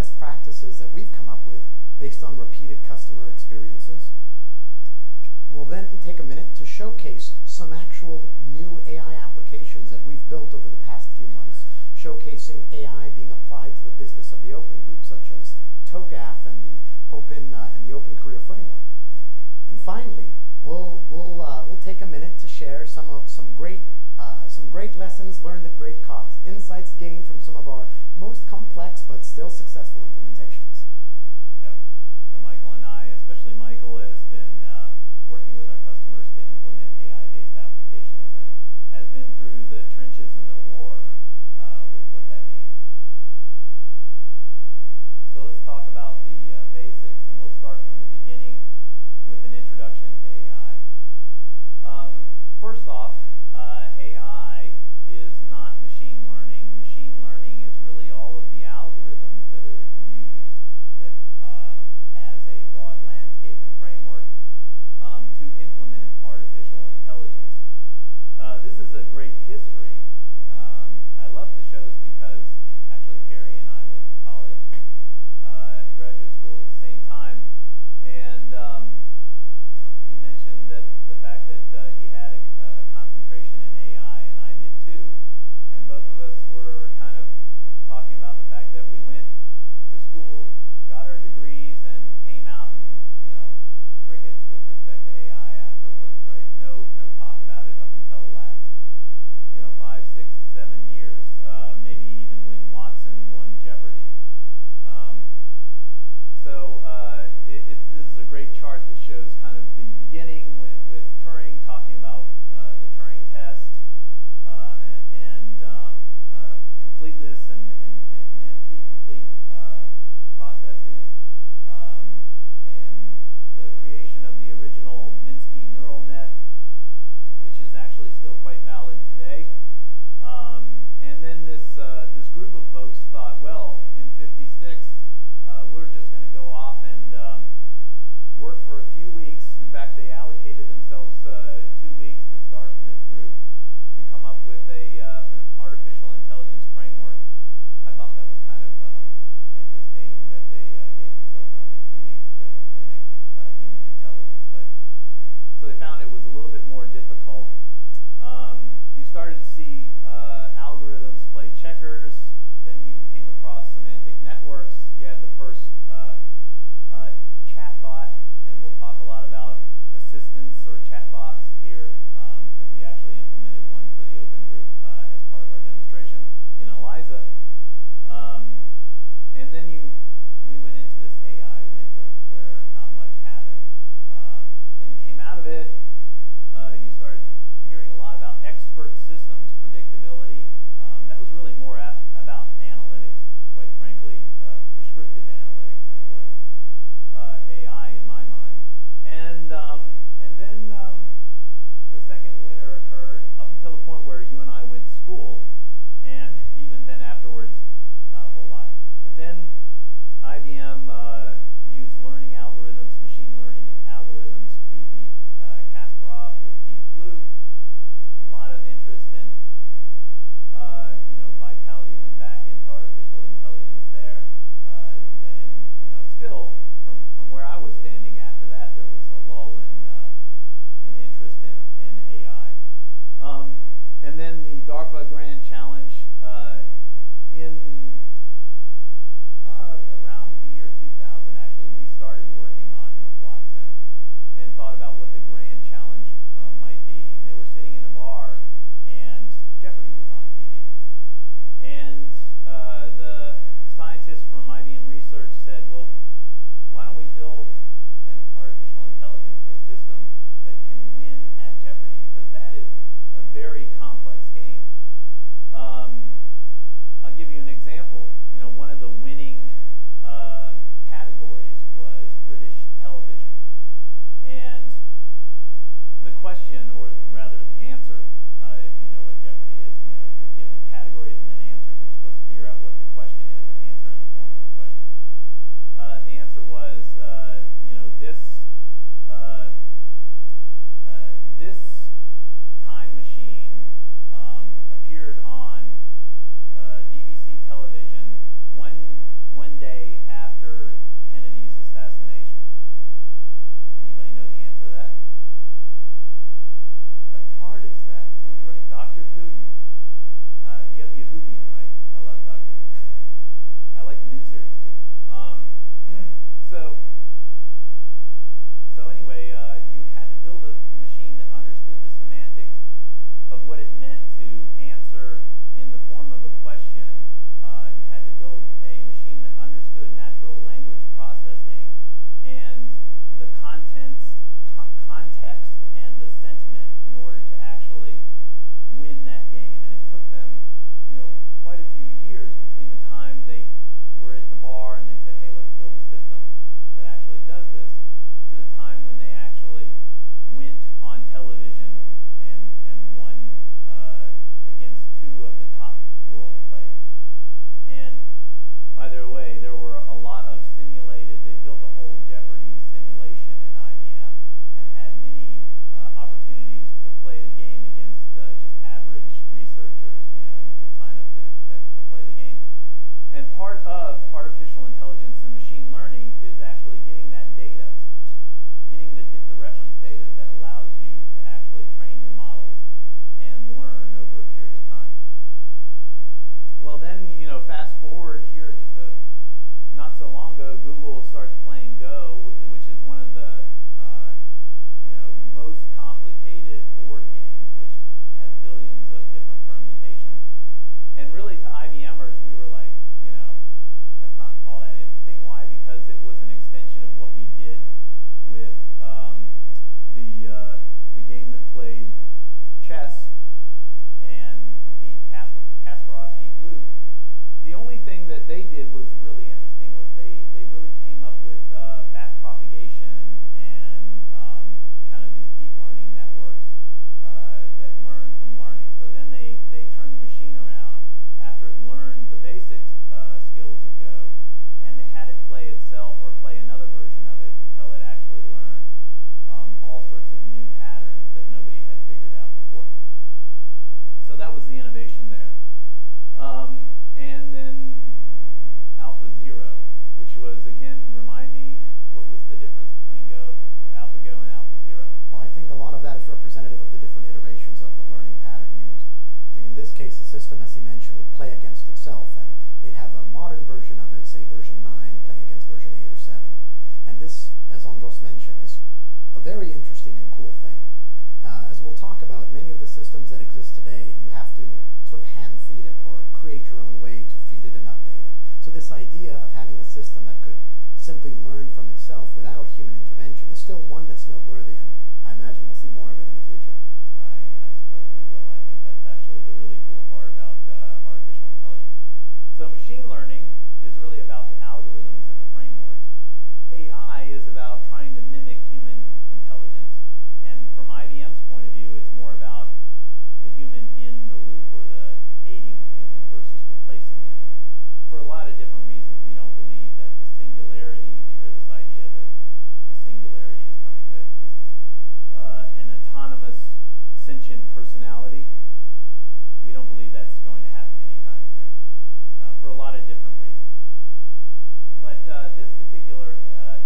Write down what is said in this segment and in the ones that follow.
best practices that we've come up with based on repeated customer experiences. We'll then take a minute to showcase some actual new AI applications that we've built over the past few months, showcasing AI being applied to the business of the open group, such as TOGAF and the Open uh, and the Open Career Framework. And finally, we'll we'll uh, we'll take a minute to share some of some great uh, some great lessons learned at great cost, insights gained from some of our most complex but still successful implementations. Yep. So Michael and I, especially Michael, has been uh, working with our customers to implement AI-based applications and has been through the trenches in the war uh, with what that means. So let's talk about the uh, basics, and we'll start from the beginning with an introduction to AI. Um, first off, Uh, AI is talking about the fact that we went to school, got our degrees, and came out and you know crickets with respect to AI afterwards, right? No, no talk about it up until the last you know five, six, seven years, uh, maybe even when Watson won Jeopardy. Um, so uh, it, it, this is a great chart that shows kind of the uh, this group of folks thought, well, in 56, uh, we're just going to go off and uh, work for a few weeks. In fact, they allocated themselves uh, two weeks, this Dartmouth group, to come up with a, uh, an artificial intelligence framework. I thought that was kind of um, interesting that they uh, gave themselves only two weeks to mimic human intelligence. But so they found it was a little bit more difficult. Um, you started to see checkers. then you came across semantic networks. You had the first uh, uh, chatbot, and we'll talk a lot about assistants or chatbots here because um, we actually implemented one for the open group uh, as part of our demonstration in ELIZA. Um, and then you, we went into this AI winter where not much happened. Um, then you came out of it. Uh, you started hearing a lot about expert systems, predictability. About analytics, quite frankly, uh, prescriptive analytics than it was uh, AI in my mind. And um, and then um, the second winter occurred up until the point where you and I went to school, and even then afterwards, not a whole lot. But then IBM Um, and then the DARPA Grand Challenge uh, in uh, around the year 2000, actually, we started working on Watson and thought about what the grand challenge uh, might be. And they were sitting in a bar, and Jeopardy was on TV. And uh, the scientists from IBM Research said, well, why don't we build an artificial intelligence, a system You know, one of the winning uh, categories was British television. And the question, or rather the answer, uh, if you know what Jeopardy is, you know, you're given categories and then answers, and you're supposed to figure out what the question is and answer in the form of a question. Uh, the answer was, uh, you know, this, so, so anyway, uh, you had to build a machine that understood the semantics of what it meant to answer in the form of a question. Uh, you had to build a machine that understood natural language processing and the contents, context, and the sentiment in order to actually win that game. And it took them, you know, quite a few years between the time they were at the bar and they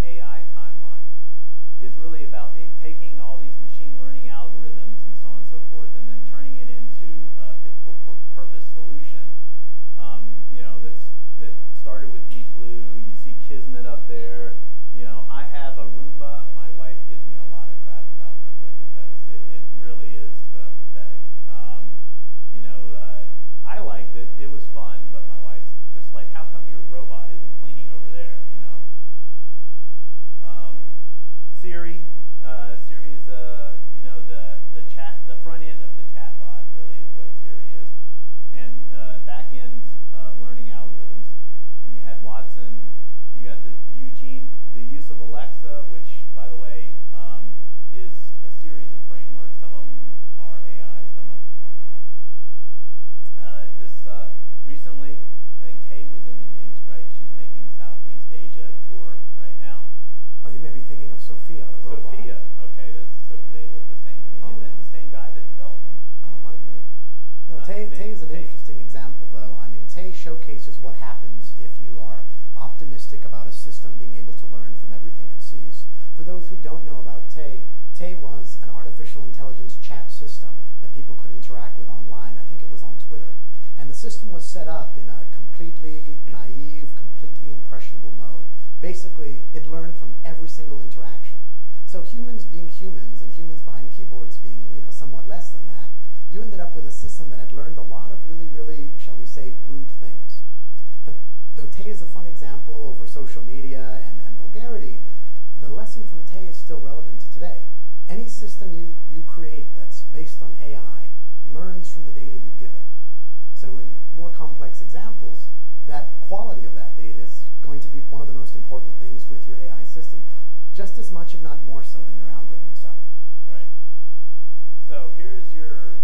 AI timeline is really about the, taking all these machine learning algorithms and so on and so forth, and then turning it into a fit for purpose solution. Um, you know, that's that started with Deep Blue. You see Kismet up there. You know, I have a Roomba. My wife gives me a lot of crap about Roomba because it, it really is uh, pathetic. Um, you know, uh, I liked it. It was fun, but my wife's just like, how come your chat, the front end of the chatbot really is what Siri is, and uh, back end uh, learning algorithms. Then you had Watson. You got the Eugene, the use of Alexa, which by the way um, is a series of frameworks. Some of them are AI, some of them are not. Uh, this uh, recently, I think Tay was in the news, right? She's making Southeast Asia tour right now. Oh, you may be thinking of Sophia, the robot. Sophia, okay, this so they look the same to me. Oh. Tay, Tay is an Tay. interesting example, though. I mean, Tay showcases what happens if you are optimistic about a system being able to learn from everything it sees. For those who don't know about Tay, Tay was an artificial intelligence chat system that people could interact with online. I think it was on Twitter. And the system was set up in a completely naive, completely impressionable mode. Basically, it learned from every single interaction. So humans being humans and humans behind keyboards being, you know, somewhat less than that, you ended up with a system that had learned a lot of really, really, shall we say, rude things. But though Tay is a fun example over social media and, and vulgarity, the lesson from Tay is still relevant to today. Any system you, you create that's based on AI learns from the data you give it. So in more complex examples, that quality of that data is going to be one of the most important things with your AI system, just as much, if not more so, than your algorithm itself. Right. So here's your,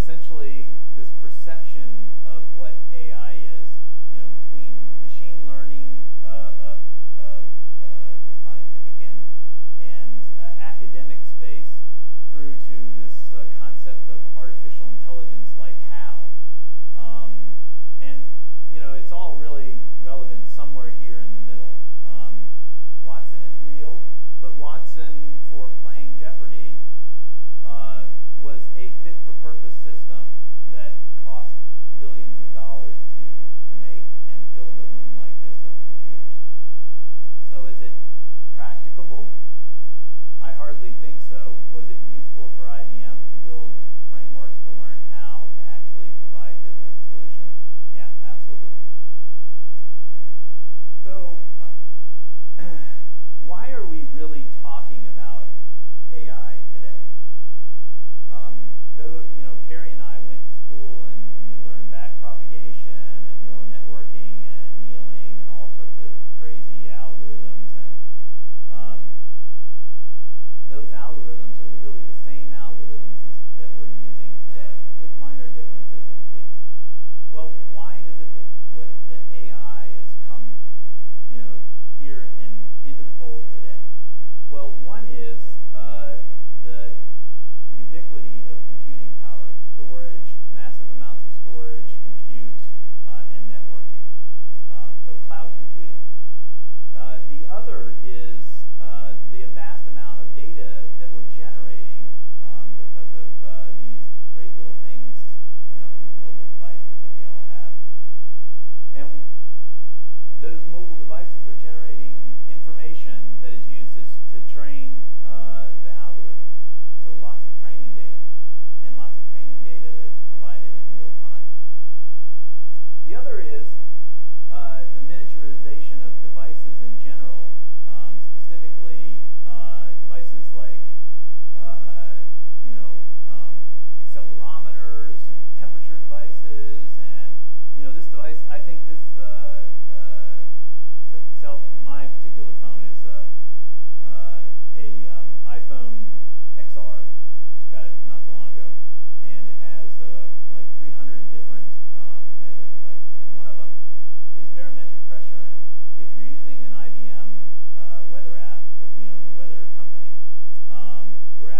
essentially this perception of what AI is, you know, between machine learning uh, uh of uh, the scientific and and uh, academic space through to this concept of artificial intelligence, like HAL, um, and you know, it's all really relevant somewhere here in the middle. Um, Watson is real, but Watson for playing Jeopardy. Uh, was a fit for purpose system that cost billions of dollars to to make and fill the room like this of computers. So is it practicable? I hardly think so. Was it useful for IBM to build frameworks Uh, devices like uh, you know um, accelerometers and temperature devices, and you know this device. I think this uh, uh self my particular phone is uh, a um, iPhone XR. Just got it not so long.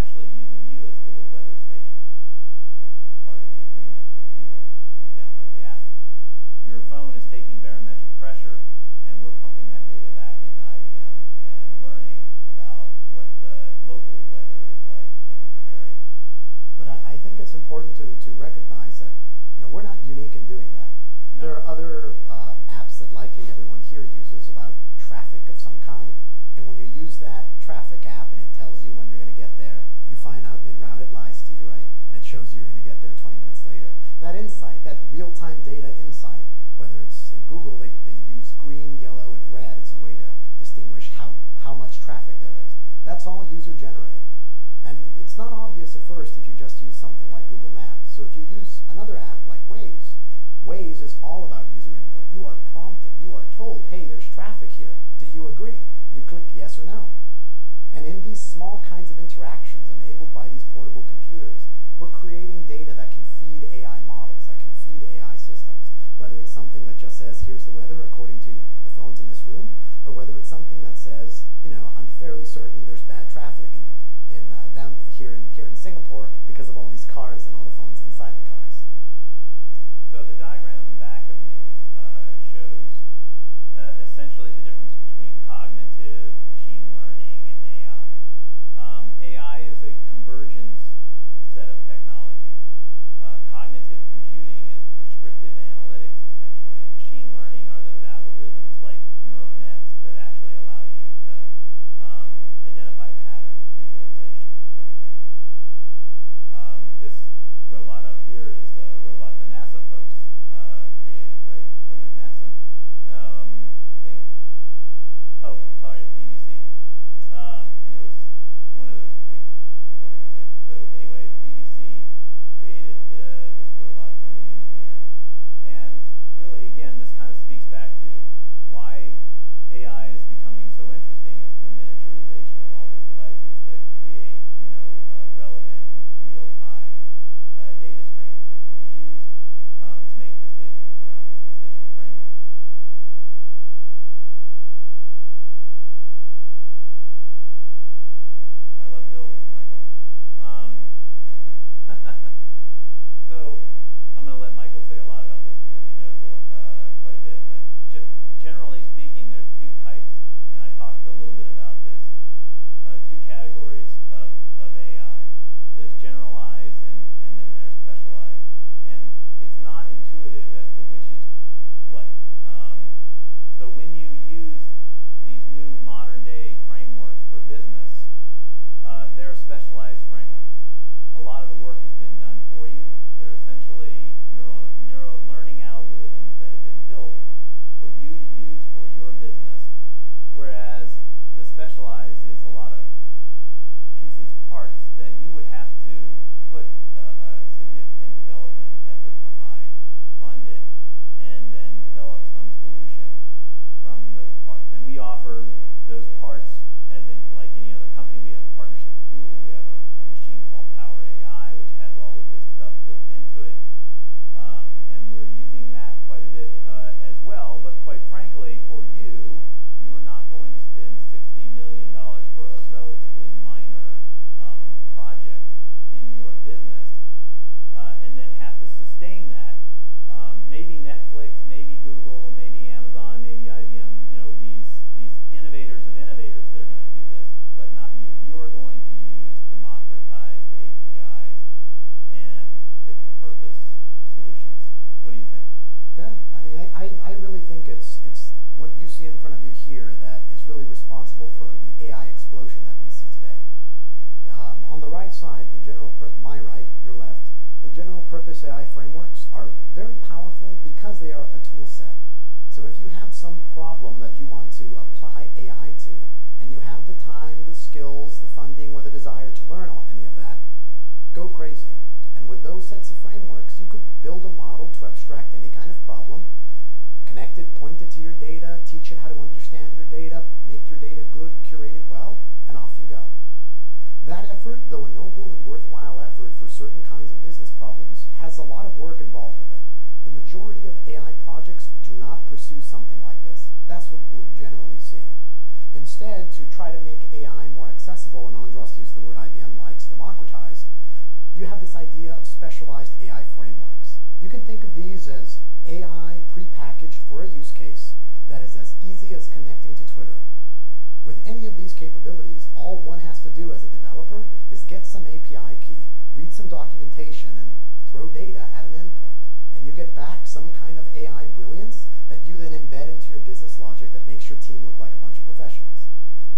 actually using you as a little weather station. It's part of the agreement for the EULA when you download the app. Your phone is taking barometric pressure, and we're pumping that data back into IBM and learning about what the local weather is like in your area. But I, I think it's important to, to recognize that you know we're not unique in doing that. No. There are other um, apps that likely everyone here uses about traffic of some kind. And when you use that traffic app and it tells you when you're going to get there, you find out mid route it lies to you, right? And it shows you you're going to get there 20 minutes later. That insight, that real time data insight, whether it's in Google, they, they use green, yellow, and red as a way to distinguish how, how much traffic there is. That's all user generated. And it's not obvious at first if you just use something like Google Maps. So if you use another app like Waze, Waze is all about user input. You are prompted, you are told, hey, there's traffic. Small kinds specialized frameworks. A lot of the work has been done for you. They're essentially neuro, neuro learning algorithms that have been built for you to use for your business, whereas the specialized is a lot of pieces, parts that you would have to put a, a significant development effort behind, fund it, and then develop some solution from those parts. And we offer those parts as in, like any other company. We have a Google. We have a, a machine called Power AI, which has all of this stuff built into it. Um, and we're using that quite a bit uh, as well. But quite frankly, for you, you're not going to spend $60 million for a relatively minor um, project in your business uh, and then have to sustain that. Um, maybe Netflix, maybe Google, I I, really think it's, it's what you see in front of you here that is really responsible for the AI explosion that we see today. Um, on the right side, the general my right, your left, the general purpose AI frameworks are very powerful because they are a tool set. So if you have some problem that you want to apply AI to, and you have the time, the skills, the funding, or the desire to learn all, any of that, go crazy. And with those sets of frameworks, you could build a model to abstract any kind of problem, connect it, point it to your data, teach it how to understand your data, make your data good, curated well, and off you go. That effort, though a noble and worthwhile effort for certain kinds of business problems, has a lot of work involved with it. The majority of AI projects do not pursue something like this. That's what we're generally seeing. Instead, to try to make AI more accessible, and Andras used the word IBM likes, democratized, you have this idea of specialized AI frameworks. You can think of these as AI prepackaged for a use case that is as easy as connecting to Twitter. With any of these capabilities, all one has to do as a developer is get some API key, read some documentation, and throw data at an endpoint. And you get back some kind of AI brilliance that you then embed into your business logic that makes your team look like a bunch of professionals.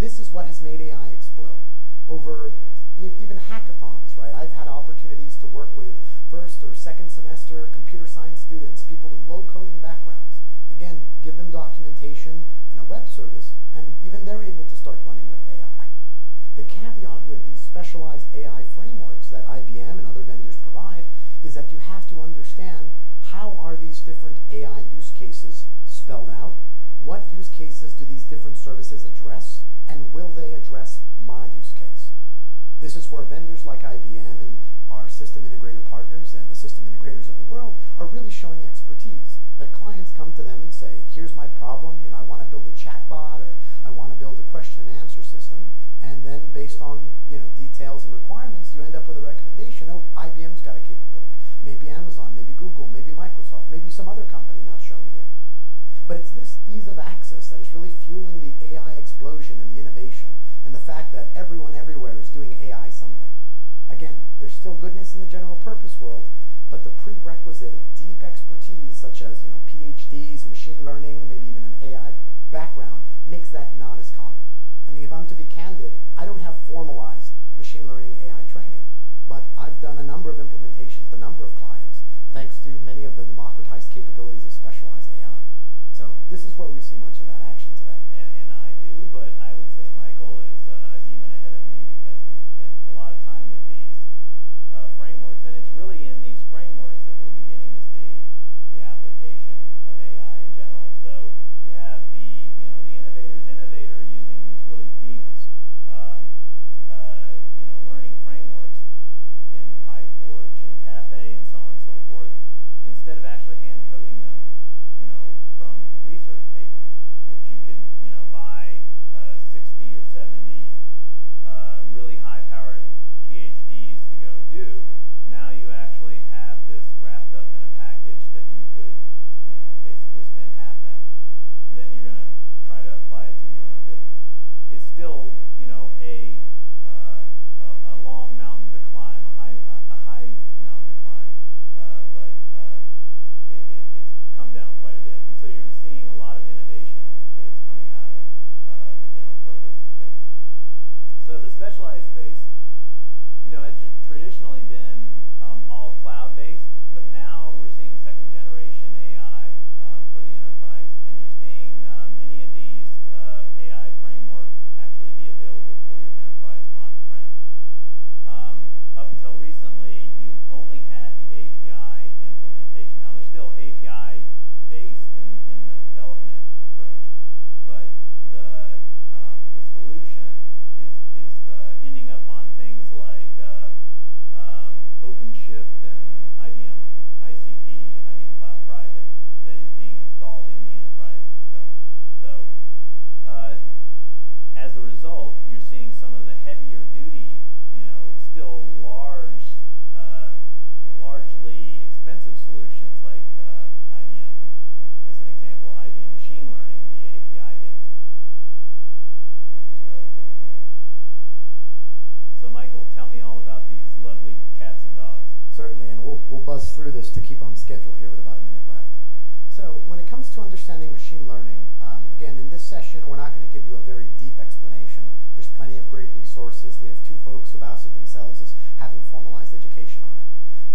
This is what has made AI explode. Over even hackathons, right? I've had opportunities to work with first or second semester computer science students, people with low coding backgrounds. Again, give them documentation and a web service, and even they're able to start running with AI. The caveat with these specialized AI frameworks that IBM and other vendors provide is that you have to understand how are these different AI use cases spelled out, what use cases do these different services address, and will they address my use case? This like IBM and our system integrator partners and the system integrators of the world are really showing expertise. That clients come to them and say, here's my problem, you know, I want to build a chatbot or I want to build a question and answer system. And then based on, you know, details and requirements, you end up with a recommendation. Oh, IBM's got a capability. Maybe Amazon, maybe Google, maybe Microsoft, maybe some other company not shown here. But it's this ease of access that is really fueling the AI explosion and the innovation and the fact that everyone everywhere is doing AI something. Again, there's still goodness in the general purpose world, but the prerequisite of deep expertise such as you know, PhDs, machine learning, maybe even an AI background makes that not as common. I mean, if I'm to be candid, I don't have formalized machine learning AI training, but I've done a number of implementations with a number of clients thanks to many of the democratized capabilities of specialized AI. So this is where we see much of that action today. And, and I do, but I would say Michael is instead of actually specialized space, you know, traditionally you're seeing some of the heavier duty, you know, still large, uh, largely expensive solutions like uh, IBM, as an example, IBM Machine Learning be API based, which is relatively new. So Michael, tell me all about these lovely cats and dogs. Certainly, and we'll, we'll buzz through this to keep on schedule here with about a minute left. So when it comes to understanding machine learning, um, again, in this session, we're not going to give you a very deep explanation. There's plenty of great resources. We have two folks who've ousted themselves as having formalized education on it.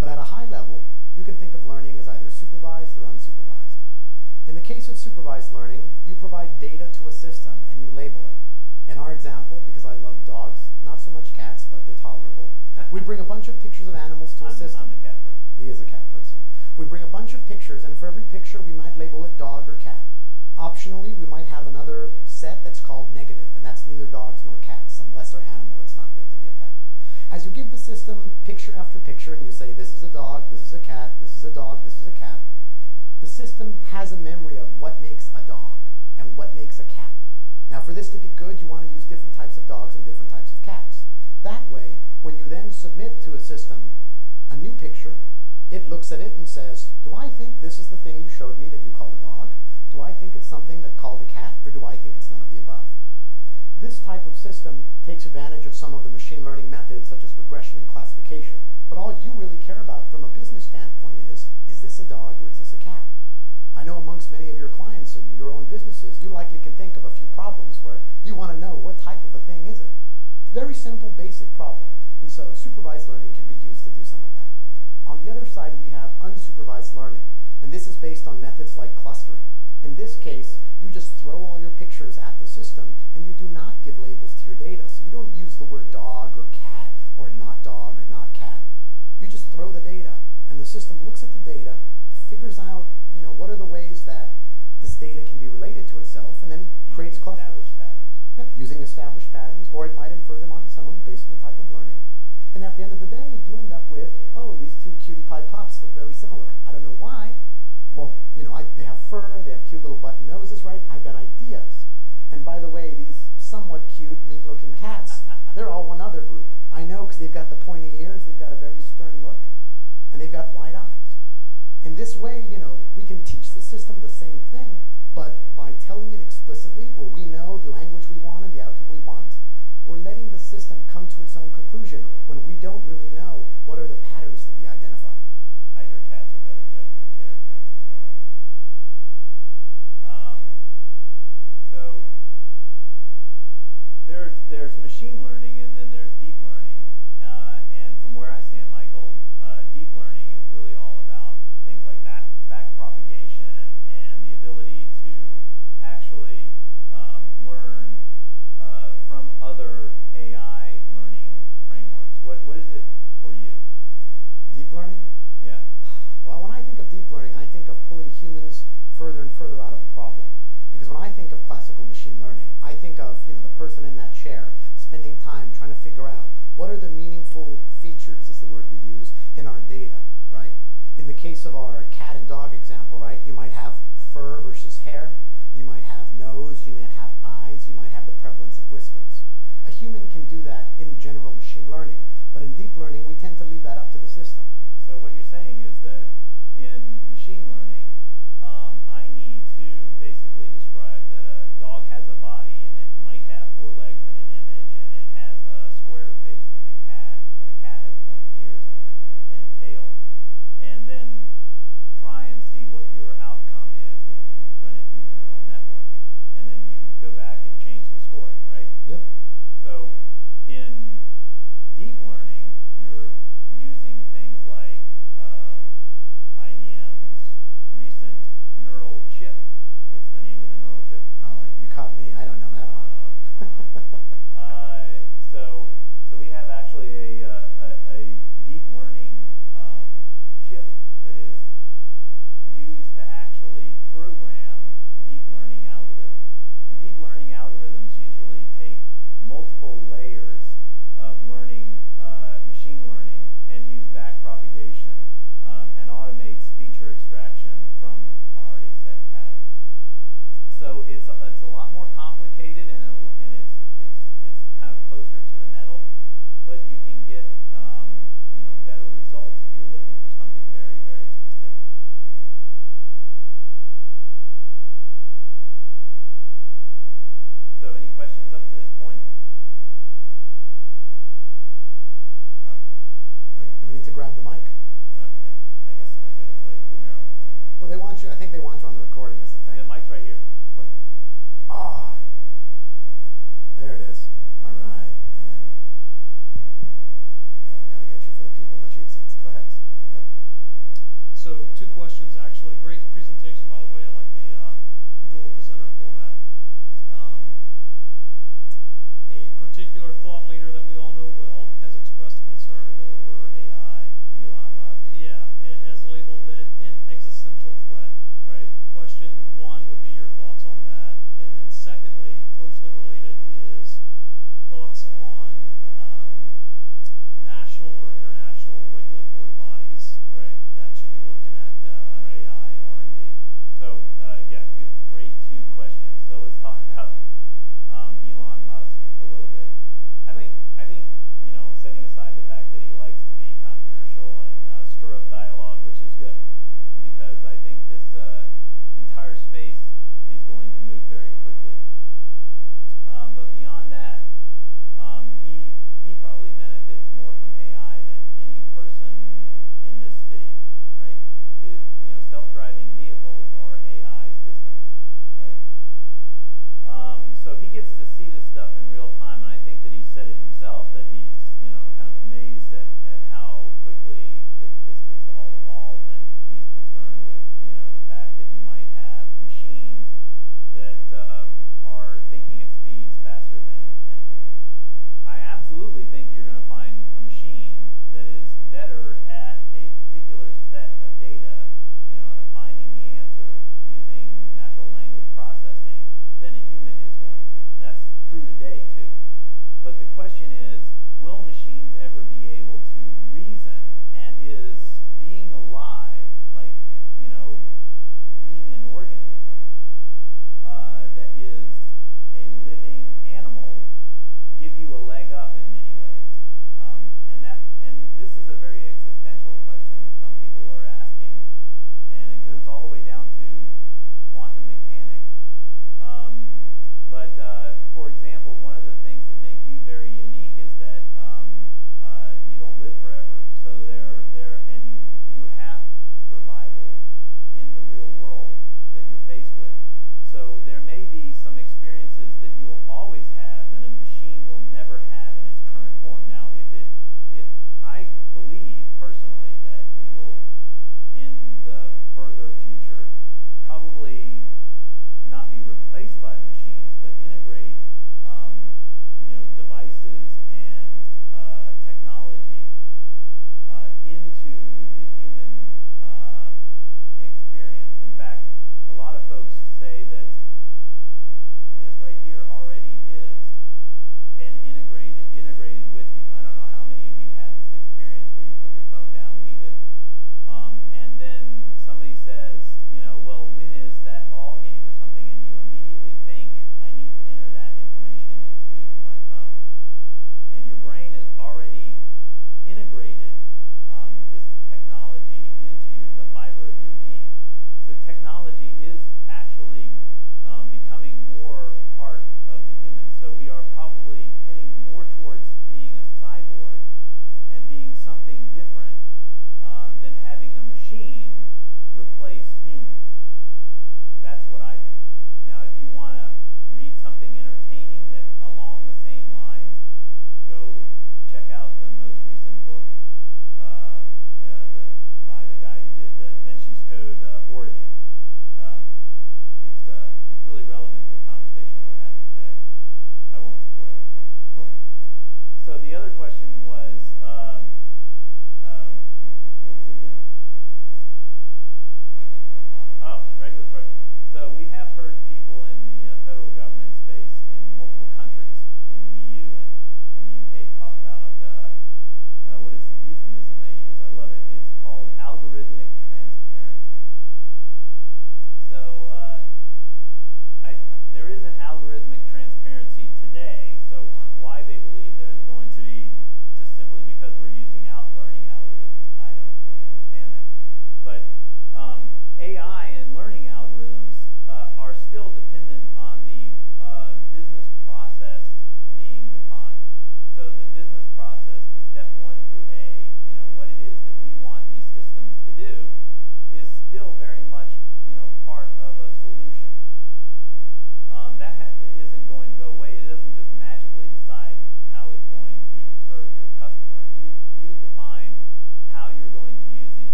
But at a high level, you can think of learning as either supervised or unsupervised. In the case of supervised learning, you provide data to a system and you label it. In our example, because I love dogs, not so much cats, but they're tolerable, we bring a bunch of pictures of animals to I'm, a system. I'm the cat person. He is a cat person. We bring a bunch of pictures, and for every picture, we might label it dog or cat. Optionally, we might have another set that's called negative, and that's neither dogs nor cats, some lesser animal that's not fit to be a pet. As you give the system picture after picture, and you say, this is a dog, this is a cat, this is a dog, this is a cat, the system has a memory of what makes a dog and what makes a cat. Now, for this to be good, you want to use different types of dogs and different types of cats. That way, when you then submit to a system a new picture, it looks at it and says, do I think this is the thing you showed me that you called a dog? Do I think it's something that called a cat? Or do I think it's none of the above? This type of system takes advantage of some of the machine learning methods such as regression and classification. But all you really care about from a business standpoint is, is this a dog or is this a cat? I know amongst many of your clients and your own businesses, you likely can think of a few problems where you want to know what type of a thing is it. Very simple, basic problem. And so supervised learning can be used to do some of that. On the other side, we have unsupervised learning. And this is based on methods like clustering. In this case, you just throw all your pictures at the system and you do not give labels to your data. So you don't use the word dog or cat or not dog or not cat. You just throw the data and the system looks at the data, figures out, you know, what are the ways that this data can be related to itself and then Using creates clusters. established patterns. Yep, using established patterns, or it might infer them on its own based on the type of learning. And at the end of the day, you end up with, oh, these two cutie pie pops look very similar. I don't know why. Well, you know, I, they have fur, they have cute little button noses, right? I've got ideas. And by the way, these somewhat cute, mean-looking cats, they're all one other group. I know because they've got the pointy ears, they've got a very stern look, and they've got wide eyes. In this way, you know, we can teach the system the same thing, but by telling it explicitly, where we know the language we want and the outcome we want, or letting the system come to its own conclusion when we don't really know what are the patterns to be identified. There's machine learning and then there's deep learning. Uh, and from where I stand, Michael, uh, deep learning is really all about things like back, back propagation and the ability to actually um, learn uh, from other AI learning frameworks. What, what is it for you? Deep learning? Yeah. Well, when I think of deep learning, I think of pulling humans further and further out of the problem. Because when I think of classical machine learning, I think of you know the person in that chair spending time trying to figure out what are the meaningful features, is the word we use, in our data, right? In the case of our cat and dog example, right, you might have fur versus hair, you might have nose, you might have eyes, you might have the prevalence of whiskers. A human can do that in general machine learning, but in deep learning, we tend to leave that up to the system. So what you're saying is that in machine learning, um, I need to basically describe that a dog has a body and it might have four legs in an image and it has a squarer face than a cat, but a cat has pointy ears and a, and a thin tail. And then try and see what your outcome is when you run it through the neural network. And then you go back and change the scoring, right? Yep. So in deep learning, you're using things like recent neural chip. What's the name of the neural chip? Oh, you caught me. I don't know that one. Oh, come on. uh, so, so we have actually a, uh, a, a deep learning um, chip that is used to actually program deep learning algorithms. And deep learning algorithms usually take multiple layers of learning, uh, machine learning, and use back propagation um, and automates feature extraction from mic's right here. What? Ah, there it is. All right, and there we go. Got to get you for the people in the cheap seats. Go ahead. Yep. So two questions actually. Great presentation,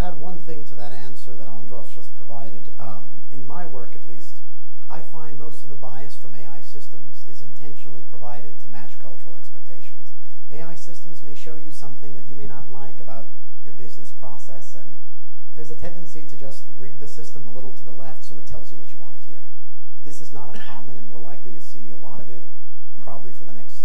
Add one thing to that answer that Andras just provided. Um, in my work, at least, I find most of the bias from AI systems is intentionally provided to match cultural expectations. AI systems may show you something that you may not like about your business process, and there's a tendency to just rig the system a little to the left so it tells you what you want to hear. This is not uncommon, and we're likely to see a lot of it probably for the next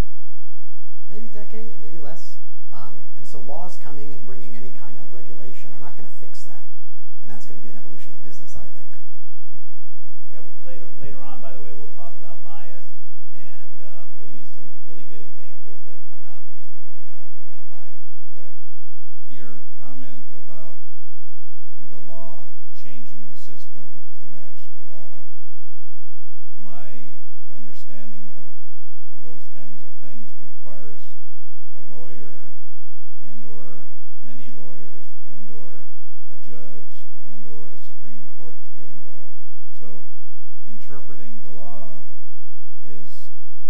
maybe decade, maybe less. Um, and so laws coming and bringing any kind of regulation are not going to fix that. And that's going to be an evolution of business, I think. Yeah, later, later on, by the way, we'll talk about bias, and um, we'll use some really good examples that have come out recently uh, around bias. Go ahead. Your comment about the law, changing the system to match the law, my understanding of those kinds of things requires a lawyer and or many lawyers and or a judge and or a Supreme Court to get involved. So interpreting the law is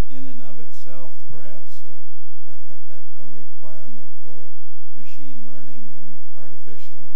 in and of itself perhaps a, a requirement for machine learning and artificial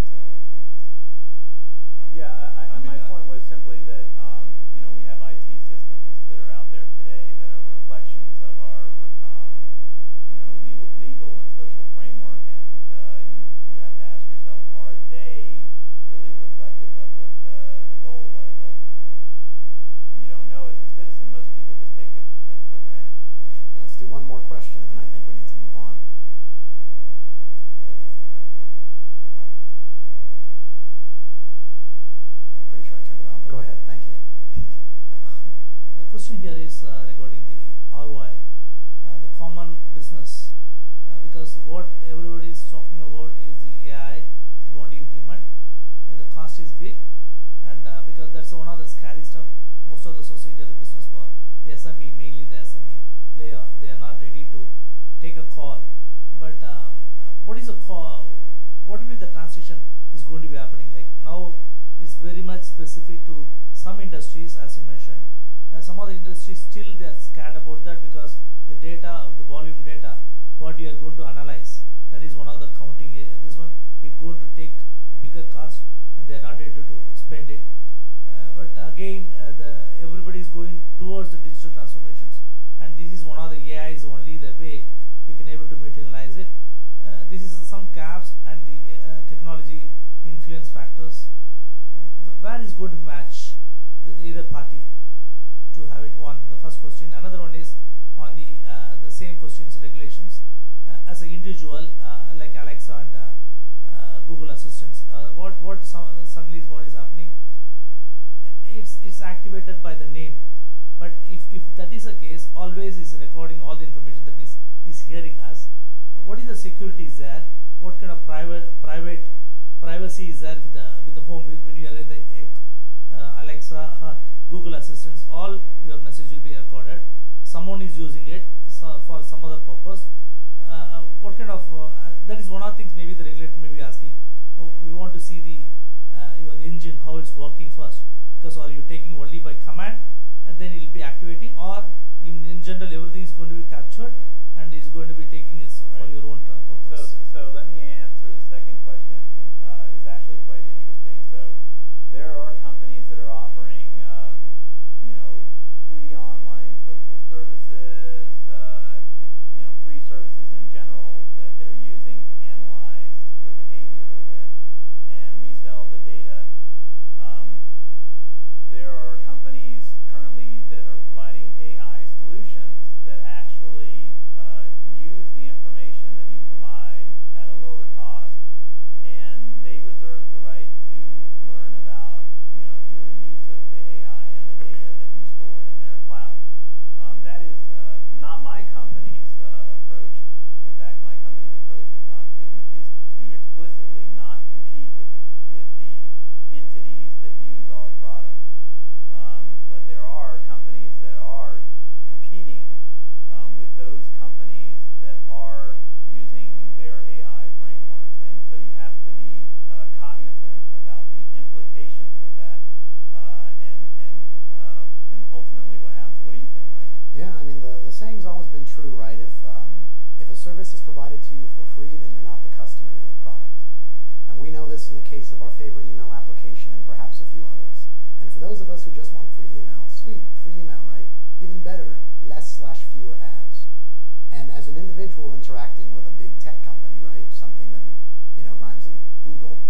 that's one of the scary stuff. Most of the society or the business for the SME, mainly the SME layer, they are not ready to take a call. But um, what is a call? What will be the transition is going to be happening? Like now, it's very much specific to some industries, as you mentioned. Uh, some of the industries still they are scared about that because the data of the volume data, what you are going to analyze, that is one of the counting. area. This one, it going to take bigger cost, and they are not ready to spend it. Uh, but again, uh, the everybody is going towards the digital transformations, and this is one of the AI is only the way we can able to materialize it. Uh, this is some gaps and the technology influence factors. Wh- Where is going to match the either party to have it one? The first question. Another one is on the the same questions regulations. As an individual, like Alexa and Google Assistants, uh, what what some, suddenly is what is happening? It's it's activated by the name. But if, if that is the case always is recording all the information that means is hearing us. What is the security is there? What kind of private private privacy is there with the with the home? When you are in the uh, alexa uh, google assistants all your message will be recorded. Someone is using it for some other purpose. Uh, what kind of uh, that is one of the things maybe the regulator may be asking. Oh, we want to see the uh, your engine how it's working first because are you're taking only by command and then it will be activating or in, in general everything is going to be captured Right. and is going to be taking it for your own uh, So, purpose so let me answer the second question. Uh, is actually quite interesting. So, there are companies that are offering, um, you know, free online social services, uh, th- you know, free services in general that they're using to analyze your behavior with and resell the data. Um, there are companies currently that are providing AI solutions that actually uh, use the information that you provide at a lower cost, and they reserve the right to learn about you know your use of the AI and the data that you store in their cloud. Um, that is uh, not my company's uh, approach. In fact, my company's approach is not to is to explicitly those companies that are using their AI frameworks, and so you have to be uh, cognizant about the implications of that, uh, and and uh, and ultimately what happens. What do you think, Michael? Yeah, I mean the, the saying's always been true, right? If um, if a service is provided to you for free, then you're not the customer, you're the product. And we know this in the case of our favorite email application and perhaps a few others. And for those of us who just want free email, sweet, free email, right? Even better, less slash fewer ads. And as an individual interacting with a big tech company, right? Something that you know rhymes with Google,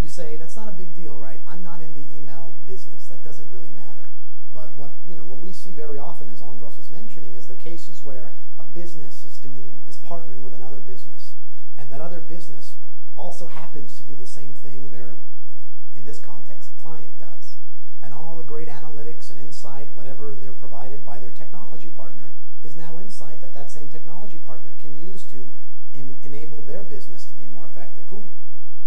you say that's not a big deal, right? I'm not in the email business. That doesn't really matter. But what you know, what we see very often, as Andras was mentioning, is the cases where a business is doing is partnering with another business, and that other business also happens to do the same thing their, in this context, client does. And all the great analytics and insight, whatever they're provided technology partner can use to enable their business to be more effective. Who,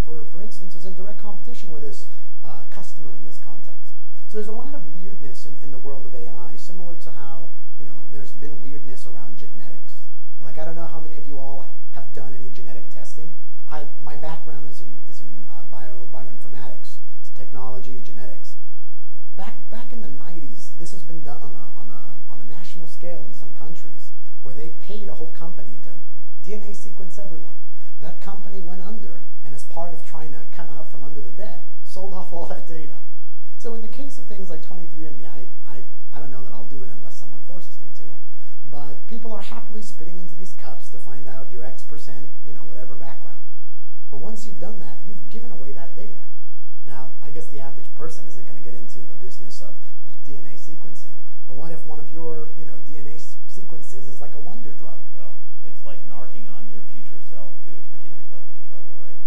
for, for instance, is in direct competition with this uh, customer in this context. So there's a lot of weirdness in, in the world of AI, similar to how you know there's been weirdness around genetics. Like I don't know how many of you all have done any genetic testing. I my background is in is in uh, bio bioinformatics, technology, genetics. Back back in the 90s, this has been done on a on a on a national scale in some countries where they paid a whole company to DNA sequence everyone. That company went under, and as part of trying to come out from under the debt, sold off all that data. So in the case of things like 23andMe, I, I, I don't know that I'll do it unless someone forces me to, but people are happily spitting into these cups to find out your X percent, you know, whatever background. But once you've done that, you've given away that data. Now, I guess the average person isn't going to get into the business of DNA sequencing, but what if one of your, you know, DNA sequences is like a wonder drug? Well, it's like narking on your future self too if you get yourself into trouble, right?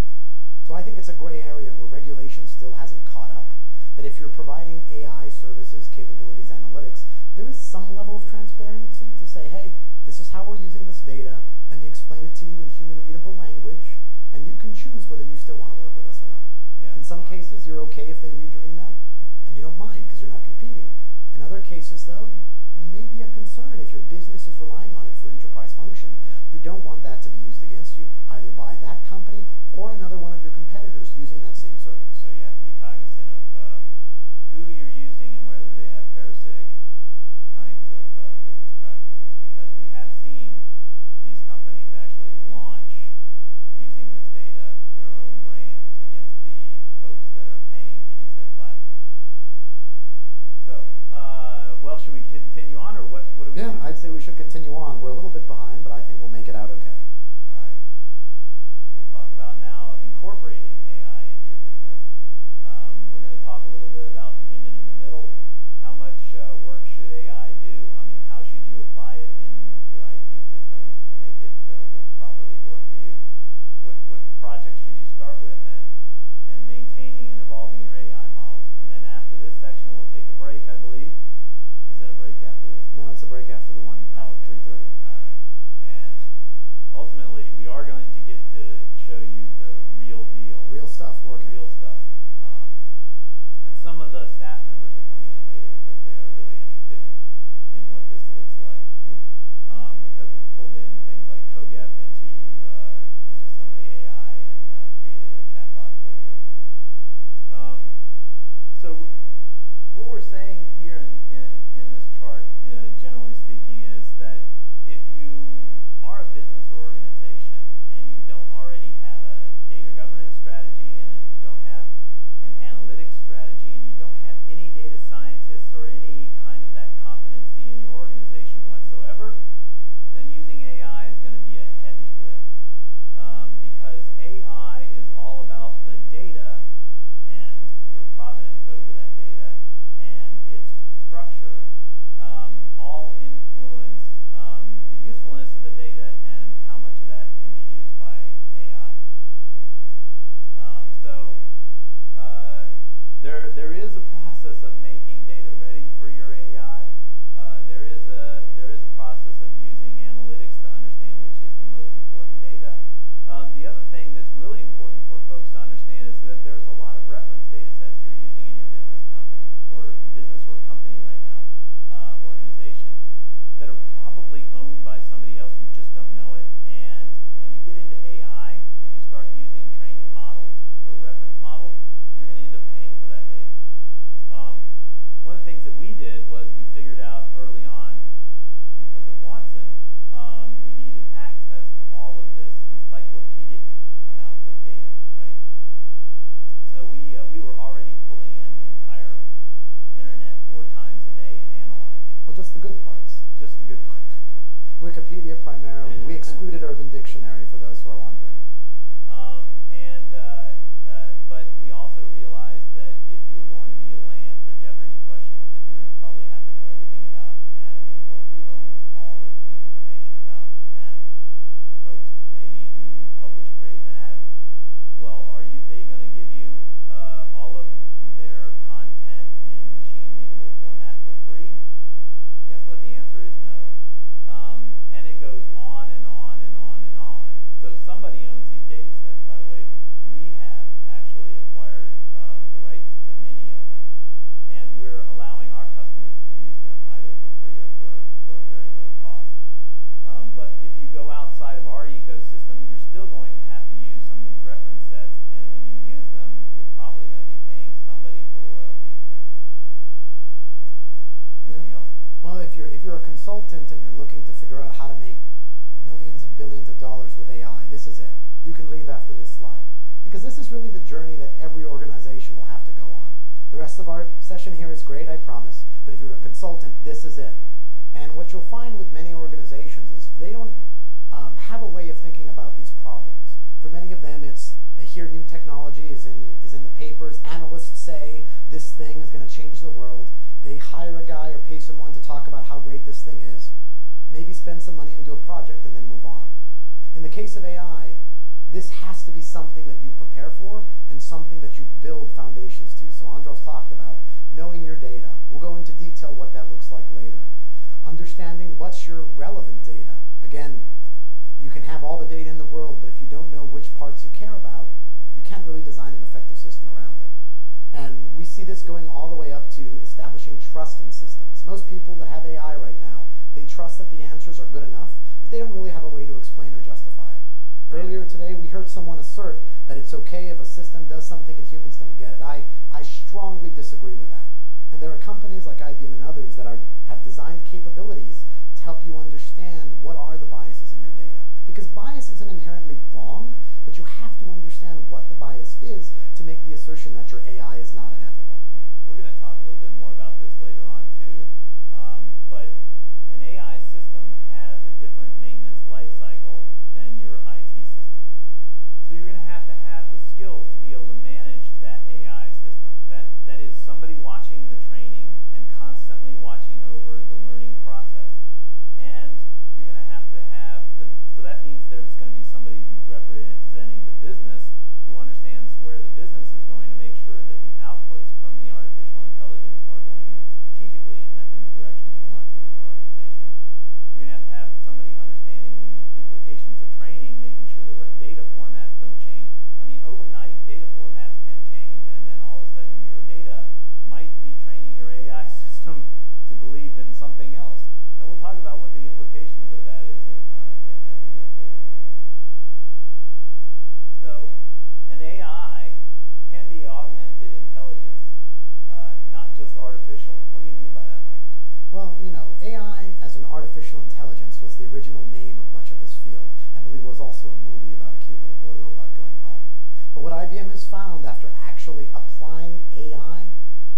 So I think it's a gray area where regulation still hasn't caught up. That if you're providing AI services, capabilities, analytics, there is some level of transparency to say, hey, this is how we're using this data. Let me explain it to you in human readable language, and you can choose whether you still want to work with us or not. Yeah. In some cases, you're okay if they read your email, and you don't mind because you're not competing. In other cases, though, maybe a concern if your business is relying on it for enterprise function. Yeah. You don't want that to be used against you, either by that company or another one of your competitors using that same service. So you have to be cognizant of um, who you're using well, should we continue on, or what? What do we Yeah, do? I'd say we should continue on. We're a little bit behind, but I think we'll make it out okay. All right. We'll talk about now incorporating AI into your business. Um, we're going to talk a little bit about the human in the middle. How much uh, work should AI break after the one, Oh, after okay. 3.30. All right. And ultimately, we are going to get to show you the real deal. Real stuff the working. real stuff. Um, and some of the uh, generally speaking, is that if you are a business or organization they hear new technology is in is in the papers. Analysts say this thing is going to change the world. They hire a guy or pay someone to talk about how great this thing is. Maybe spend some money and do a project and then move on. In the case of AI, this has to be something that you prepare for and something that you build foundations to. So Andras talked about knowing your data. We'll go into detail what that looks like later. Understanding what's your relevant data. Again, you can have all the data in the world, but if you don't know which parts you care about, you can't really design an effective system around it. And we see this going all the way up to establishing trust in systems. Most people that have AI right now, they trust that the answers are good enough, but they don't really have a way to explain or justify it. Earlier today, we heard someone assert that it's okay if a system does something and humans don't get it. I, I strongly disagree with that. And there are companies like IBM and others that are, have designed capabilities to help you understand what are the biases in your data. Because bias isn't inherently wrong, but you have to understand what the bias is to make the assertion that your AI is not unethical. Yeah, we're going to talk a little bit more about this later on too. Um, but an AI system has a different maintenance life cycle than your IT system. So you're going to have to have the skills to be able to manage that AI system. That that is somebody watching the training and constantly watching over the learning process. And you're going to have to so that means there's going to be somebody who's representing the business who understands where the business is going to make sure that the artificial intelligence was the original name of much of this field. I believe it was also a movie about a cute little boy robot going home. But what IBM has found after actually applying AI,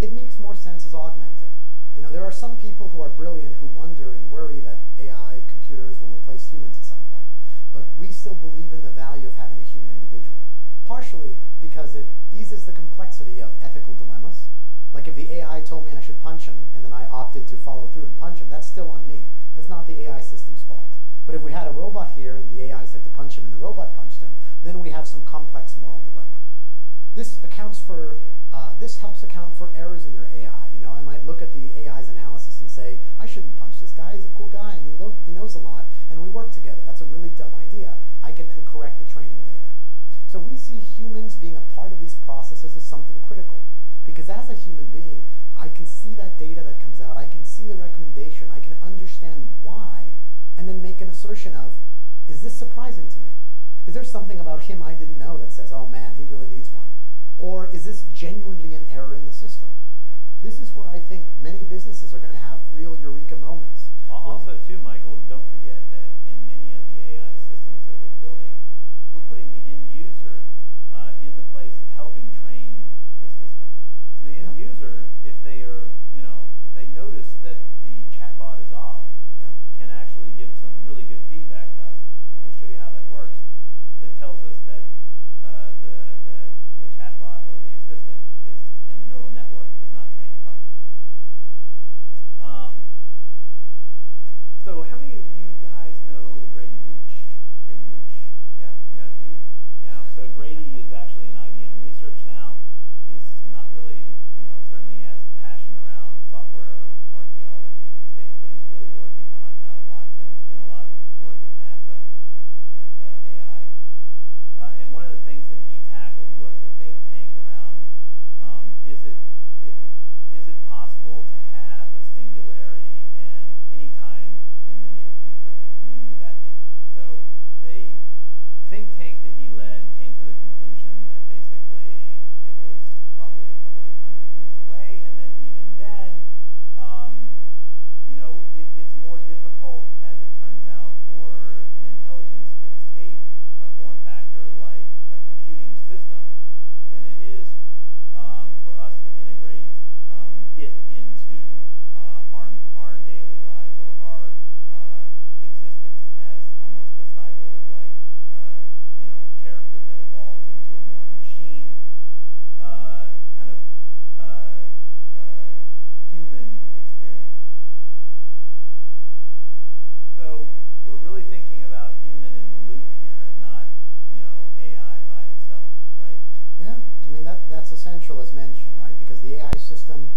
it makes more sense as augmented. You know, there are some people who are brilliant who wonder and worry that AI computers will replace humans at some point. But we still believe in the value of having a human individual, partially because it eases the complexity of ethical dilemmas. Like if the AI told me I should punch him and then I opted to follow through and punch him, that's still on me. That's not the AI system's fault. But if we had a robot here and the AI said to punch him and the robot punched him, then we have some complex moral dilemma. This accounts for, uh, this helps account for errors in your AI. You know, I might look at the AI's analysis and say, I shouldn't punch this guy. He's a cool guy and he, lo- he knows a lot and we work together. That's a really dumb idea. I can then correct the training data. So we see humans being a part of these processes as something critical. Because as a human being, I can see that data that comes out, I can see the recommendation, I can understand why, and then make an assertion of, is this surprising to me? Is there something about him I didn't know that says, oh man, he really needs one? Or is this genuinely an error in the system? Yeah. This is where I think many businesses are going to have real eureka moments. Also, too, Michael, don't forget that in many of the AI systems that we're building, we're putting the end user uh, in the place of helping train the system. So the end Yeah. user, if they are, you know, if they notice that the chatbot is off, Yeah. can actually give some really good feedback to us, and we'll show you how that works. That tells us that really thinking about human in the loop here and not, you know, AI by itself, right? Yeah, I mean that that's essential as mentioned, right? Because the AI system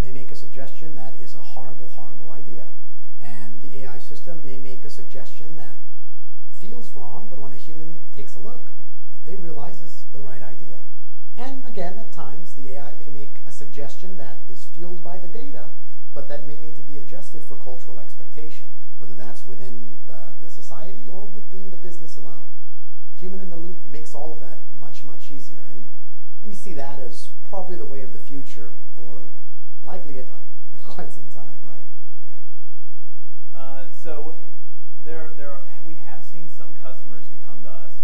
may make a suggestion that is a horrible, horrible idea, and the AI system may make a suggestion that feels wrong, but when a human takes a look, they realize it's the right idea. And again, at times, the AI may make a suggestion that is fueled by the data, but that may need to be adjusted for cultural expectation, whether that's within the, the society or within the business alone. Human in the loop makes all of that much, much easier. And we see that as probably the way of the future for likely Quite some at- time. quite some time, right? Yeah. Uh, so there, there are, we have seen some customers who come to us,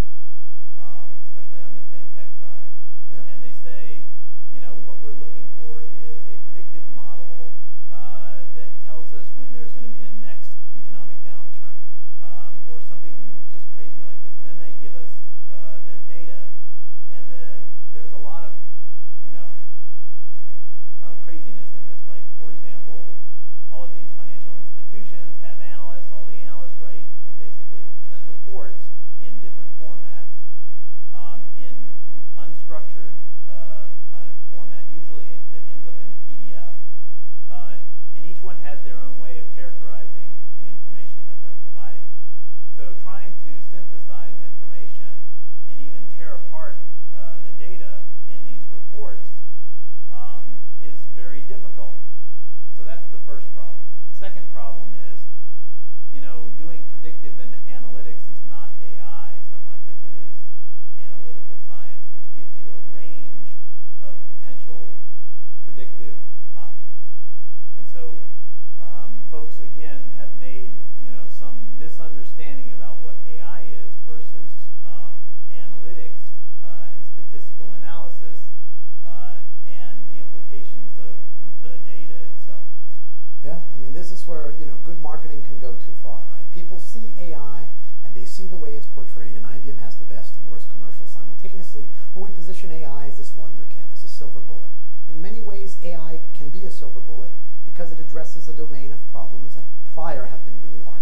um, especially on the fintech side, Yep. and they say, you know, what we're looking for is a predictive model uh, that tells us when there's going to be a next or something just crazy like this. And then they give us uh, their data, and the, there's a lot of, you know, uh, craziness in this. Like, for example, all of these financial institutions have analysts. All the analysts write uh, basically reports in different formats, um, in unstructured uh, un- format, usually that ends up in a PDF. Uh, and each one has their own way of characterizing So trying to synthesize information and even tear apart uh, the data in these reports um, is very difficult. So that's the first problem. The second problem is, you know, doing predictive and analytics is not AI so much as it is analytical science, which gives you a range of potential predictive options. And so um, folks again have made you know some misunderstanding about what AI is versus um, analytics uh, and statistical analysis uh, and the implications of the data itself. Yeah, I mean, this is where, you know, good marketing can go too far, right? People see AI and they see the way it's portrayed, and IBM has the best and worst commercials simultaneously, where we position AI as this wonderkin, as a silver bullet. In many ways, AI can be a silver bullet because it addresses a domain of problems that prior have been really hard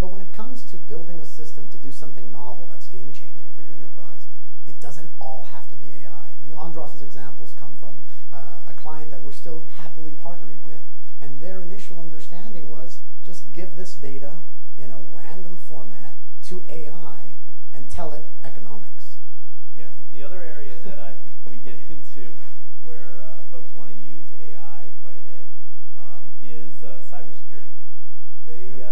But when it comes to building a system to do something novel that's game changing for your enterprise, it doesn't all have to be AI. I mean, Andras's examples come from uh, a client that we're still happily partnering with, and their initial understanding was just give this data in a random format to AI and tell it economics. Yeah. The other area that I we get into where uh, folks want to use AI quite a bit um, is uh, cybersecurity. They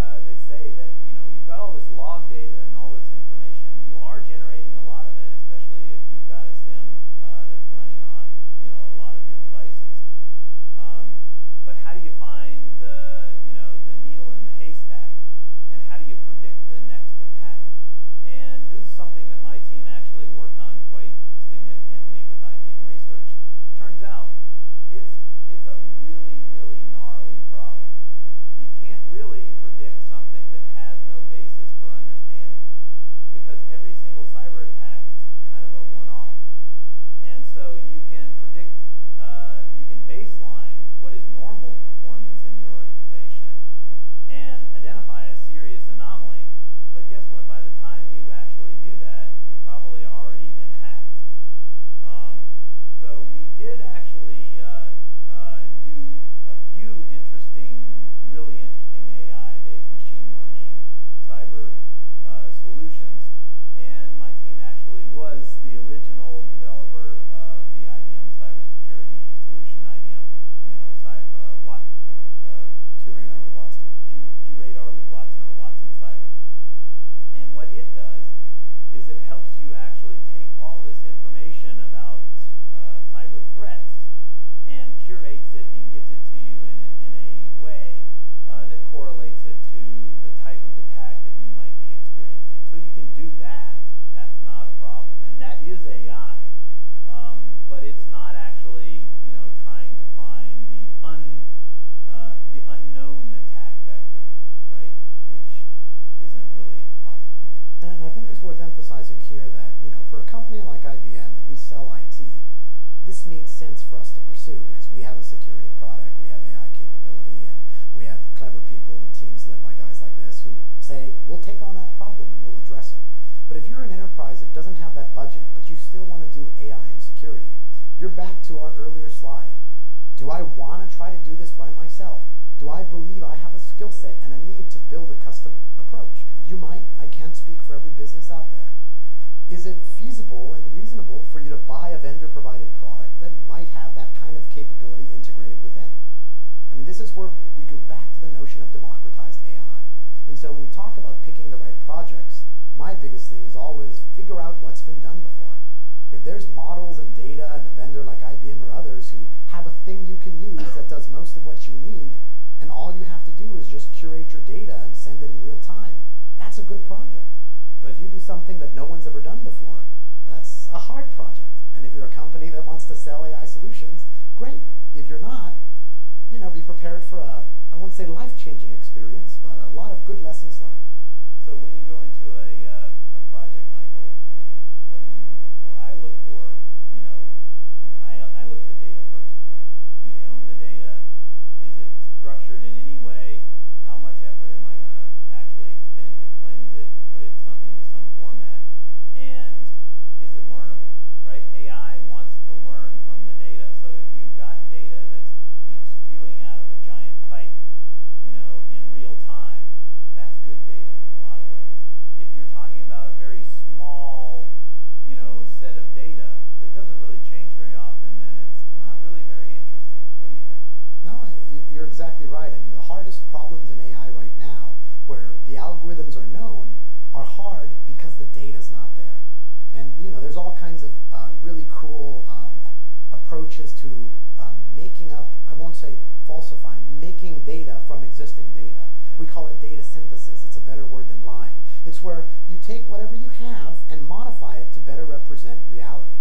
to um, making up. I won't say falsifying, making data from existing data. We call it data synthesis. It's a better word than lying. It's where you take whatever you have and modify it to better represent reality.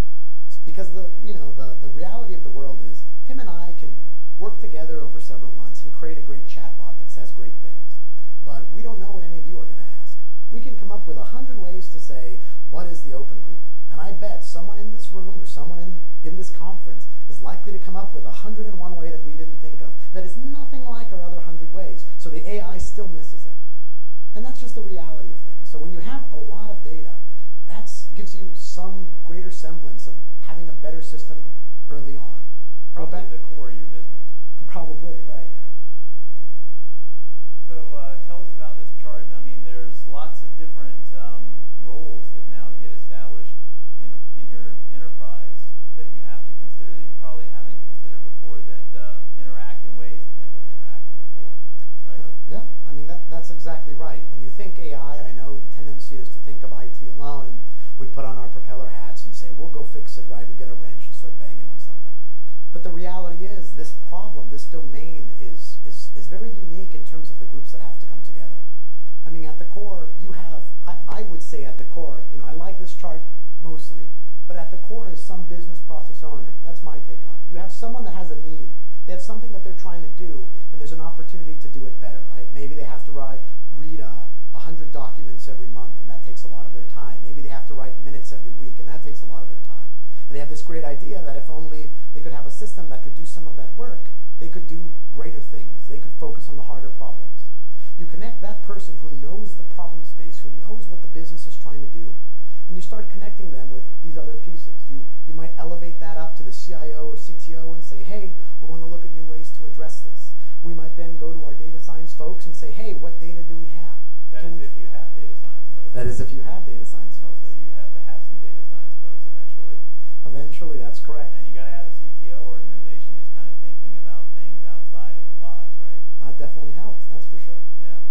Because the you know the the reality of the world is him and I can work together over several months and create a great chatbot that says great things. But we don't know what any of you are going to ask. We can come up with a hundred ways to say what is the open group, and I bet someone in this room or someone in in this conference is likely to come up with a hundred and one way that we didn't think of that is nothing like our other hundred ways. So the AI still misses it. And that's just the reality of things. So when you have a lot of data, that gives you some greater semblance of having a better system early on. Probably back- the core of your business. Probably, right. Yeah. So uh, tell us about this chart. I mean, there's lots of different um, roles that interact in ways that never interacted before, right? Uh, yeah, I mean that that's exactly right. When you think AI, I know the tendency is to think of IT alone, and we put on our propeller hats and say, "We'll go fix it right." We get a wrench and start banging on something. But the reality is, this problem, this domain, is is is very unique in terms of the groups that have to come together. I mean, at the core, you have. I, I would say at the core, you know, I like this chart mostly, but at the core is some business process owner. That's my take on it. You have someone that has a need. They have something that they're trying to do, and there's an opportunity to do it better, right? Maybe they have to write, read a, a hundred documents every month, and that takes a lot of their time. Maybe they have to write minutes every week, and that takes a lot of their time. And they have this great idea that if only they could have a system that could do some of that work, they could do greater things. They could focus on the harder problems. You connect that person who knows the problem space, who knows what the business is trying to do, and you start connecting them with these other pieces. You, you might elevate that up to the CIO or CTO and say, hey, we want to look at new ways to address this. We might then go to our data science folks and say, hey, what data do we have? That Can is if you have data science folks. That is if you have data science And folks. So you have to have some data science folks eventually. Eventually, that's correct. And you got to have a CTO organization who's kind of thinking about things outside of the box, right? That definitely helps, that's for sure. Yeah.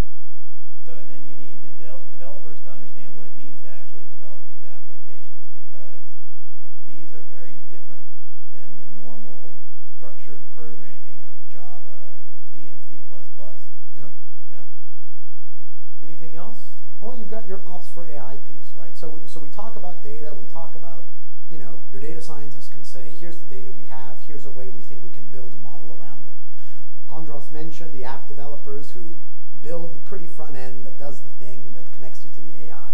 So, and then you need the del- developers to understand you've got your ops for AI piece, right? So we, so we talk about data, we talk about, you know, your data scientists can say, here's the data we have, here's a way we think we can build a model around it. Andras mentioned the app developers who build the pretty front end that does the thing that connects you to the AI.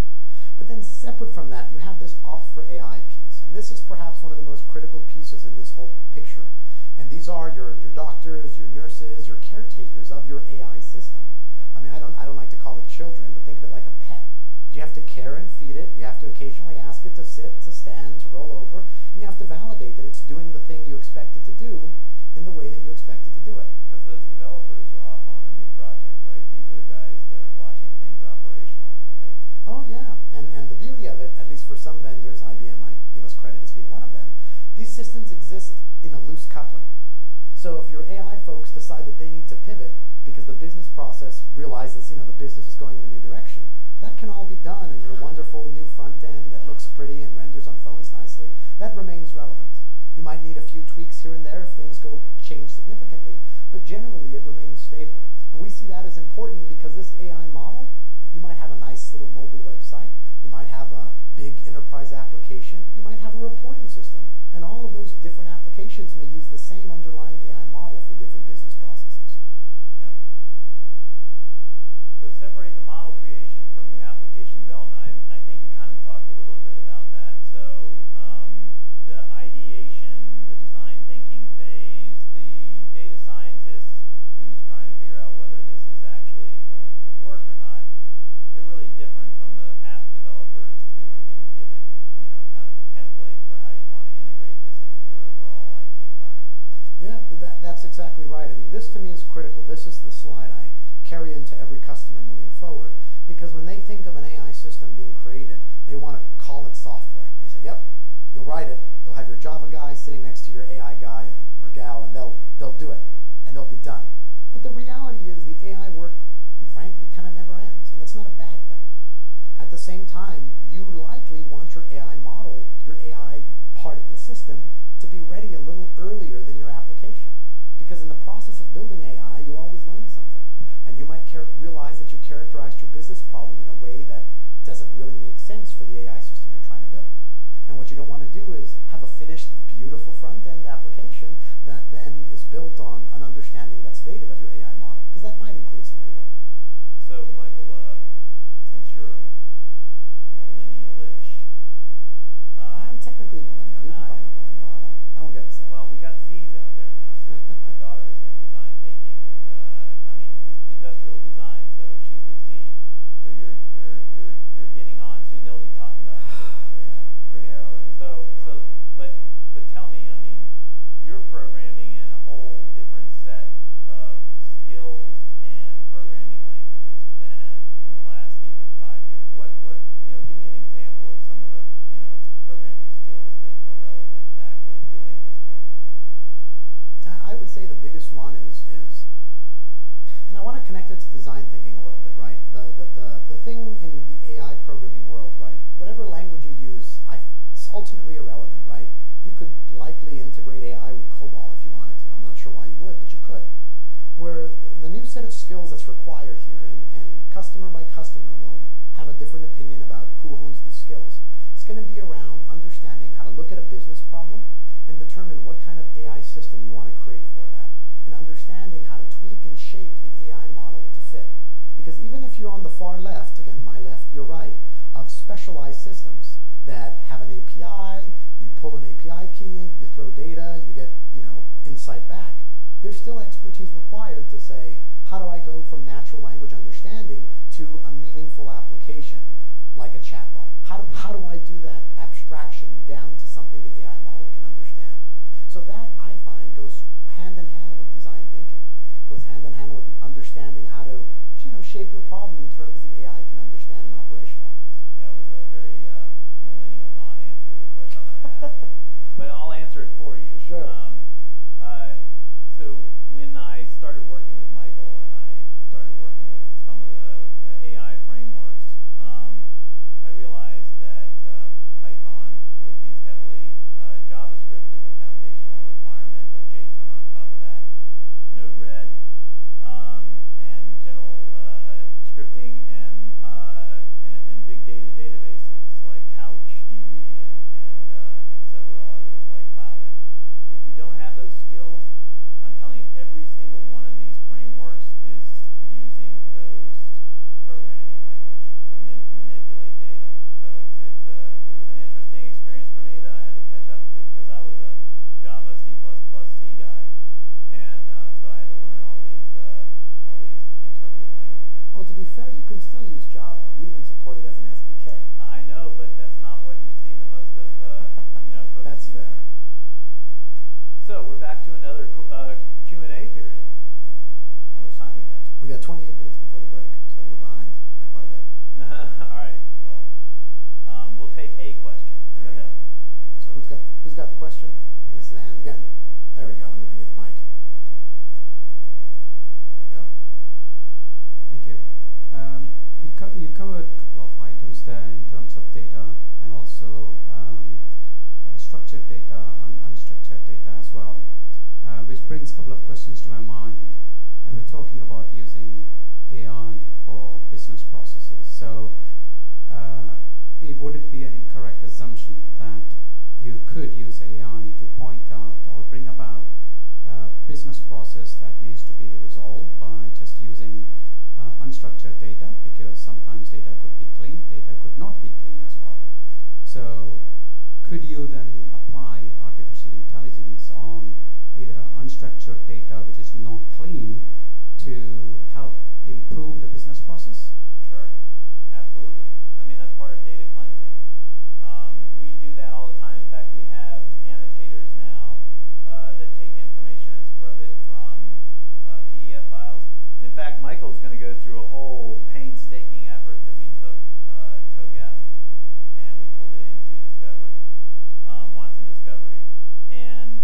But then separate from that, you have this ops for AI piece. And this is perhaps one of the most critical pieces in this whole picture. And these are your, your doctors, your nurses, your caretakers of your AI system. I mean, I don't, I don't like to call it children, but think of it like a pet. You have to care and feed it. You have to occasionally ask it to sit, to stand, to roll over, and you have to validate that it's doing the thing you expect it to do in the way that you expect it to do it. Because those developers are off on a new project, right? These are guys that are watching things operationally, right? Oh yeah, and and the beauty of it, at least for some vendors, IBM, I give us credit as being one of them. These systems exist in a loose coupling. So if your AI folks decide that they need to pivot because the business process realizes, you know, the business is going in a new direction, that can all be done in your wonderful new front end that looks pretty and renders on phones nicely. That remains relevant. You might need a few tweaks here and there if things go change significantly, but generally it remains stable. And we see that as important because this AI model, you might have a nice little mobile website, you might have a big enterprise application, you might have a reporting system, and all of those different applications may use the same underlying AI that's exactly right. I mean, this to me is critical. This is the slide I carry into every customer moving forward. Because when they think of an AI system being created, they want to call it software. They say, yep, you'll write it. You'll have your Java guy sitting next to your AI guy and, or gal, and they'll, they'll do it, and they'll be done. But the reality is the AI work, frankly, kind of never ends, and that's not a bad thing. At the same time, you likely want your AI model, your AI part of the system, to be ready a little earlier than your. Because in the process of building AI, you always learn something. And you might realize that you characterized your business problem in a way that doesn't really make sense for the AI system you're trying to build. And what you don't want to do is have a finished, beautiful front-end application that then is built on an understanding that's dated of your AI model. Because that might include some rework. So, Michael, is and I want to connect it to design thinking a little bit, right? The the the, the thing in the AI programming world, right? Whatever language you use, I, it's ultimately irrelevant, right? You could likely integrate AI with COBOL if you wanted to. I'm not sure why you would, but you could. Where the new set of skills that's required here, and, and customer by customer will have a different opinion about who owns these skills. It's going to be around understanding how to look at a business problem and determine what kind of AI system you want to create for that, and understanding how to tweak and shape the AI model to fit. Because even if you're on the far left, again, my left, your right, of specialized systems that have an API, you pull an API key, you throw data, you get, you know, insight back, there's still expertise required to say, how do I go from natural language understanding to a meaningful application like a chatbot? How do, how do I do that abstraction down to something the AI gee, shape your problem in terms the AI can understand and operationalize? That was a very uh, millennial non-answer to the question I asked, but I'll answer it for you. Sure. Um, uh, so when I started working with fair, you can still use Java. We even support it as an SDK. I know, but that's not what you see the most of uh, you know folks That's using. fair. So we're back to another qu- uh, Q and A period. How much time we got? We got 28 minutes before the break, so we're behind by quite a bit. All right. Well, um, we'll take a question. There we go. ahead. So who's got who's got the question? Can I see the hand again? There we go. Let me bring you the mic. There you go. Thank you. Um, we co- you covered a couple of items there in terms of data and also um, uh, structured data and unstructured data as well, uh, which brings a couple of questions to my mind. Uh, we're talking about using AI for business processes. So, uh, it, would it be an incorrect assumption that you could use AI to point out or bring about a business process that needs to be resolved by just using uh, unstructured data because sometimes data could be clean, data could not be clean as well. So could you then apply artificial intelligence on either unstructured data which is not clean to help improve the business process? Sure, absolutely. I mean, that's part of data cleansing. Um, we do that all the time. In fact, we have annotators now uh, that take information and scrub it in fact, Michael's going to go through a whole painstaking effort that we took uh, TOGAF and we pulled it into Discovery, um, Watson Discovery. And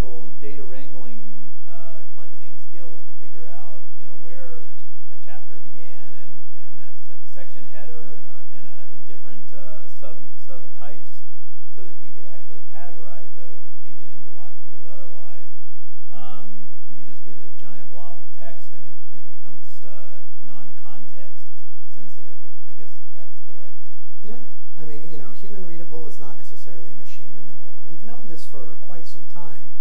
exponential data wrangling uh, cleansing skills to figure out you know where a chapter began and, and a se- section header and a, and a different uh, sub subtypes so that you could actually categorize those and feed it into Watson because otherwise um, you just get this giant blob of text and it, and it becomes uh, non-context sensitive if I guess that's the right Yeah, I mean, you know, human readable is not necessarily machine readable, and we've known this for quite some time.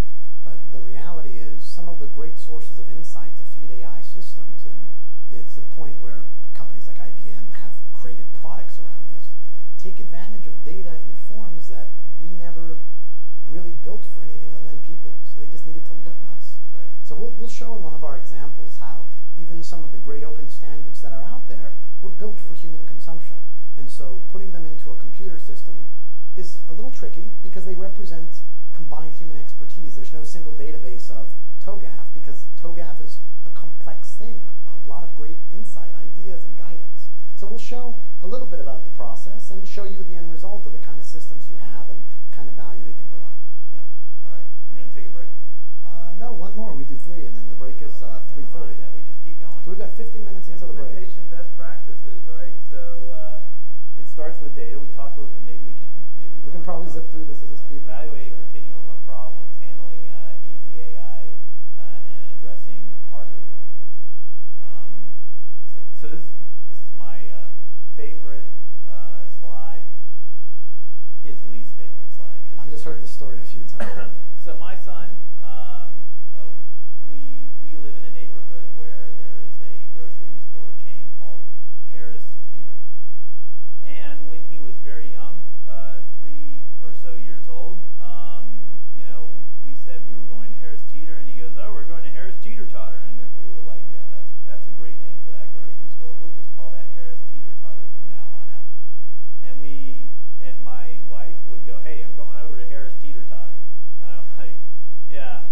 But the reality is, some of the great sources of insight to feed AI systems, and it's to the point where companies like IBM have created products around this, take advantage of data in forms that we never really built for anything other than people. So they just needed to look Yep, nice. That's right. So we'll, we'll show in one of our examples how even some of the great open standards that are out there were built for human consumption. And so putting them into a computer system is a little tricky because they represent combined human expertise. There's no single database of TOGAF because TOGAF is a complex thing, a lot of great insight, ideas, and guidance. So we'll show a little bit about the process and show you the end result of the kind of systems you have and kind of value they can provide. Yep. All right. We're gonna take a break. Uh, no, one more. We do three, and then the break is uh, Okay, never mind, 3.30. Then we just keep going. So we've got 15 minutes until the break. Implementation best practices. All right. So uh, it starts with data. We talked a little bit. Maybe we can. Maybe We can probably zip through this as a about, speed uh, round, Evaluate sure. a continuum of problems, handling uh, easy AI, uh, and addressing harder ones. Um, so, so this is this is my uh, favorite uh, slide. His least favorite slide. 'cause I've just heard this story a few times. so my son, um, uh, we we live in a neighborhood where there is a grocery store chain called Harris Teeter, and when he was very young, uh, three or so years old, um, you know, we said we were going to Harris Teeter, and he goes, "Oh, we're going to Harris Teeter Totter," and we were like, "Yeah, that's that's a great name for that grocery store. We'll just call that Harris Teeter Totter from now on out." And we and my wife would go, "Hey, I'm going over to Harris Teeter Totter," and I'm like, "Yeah."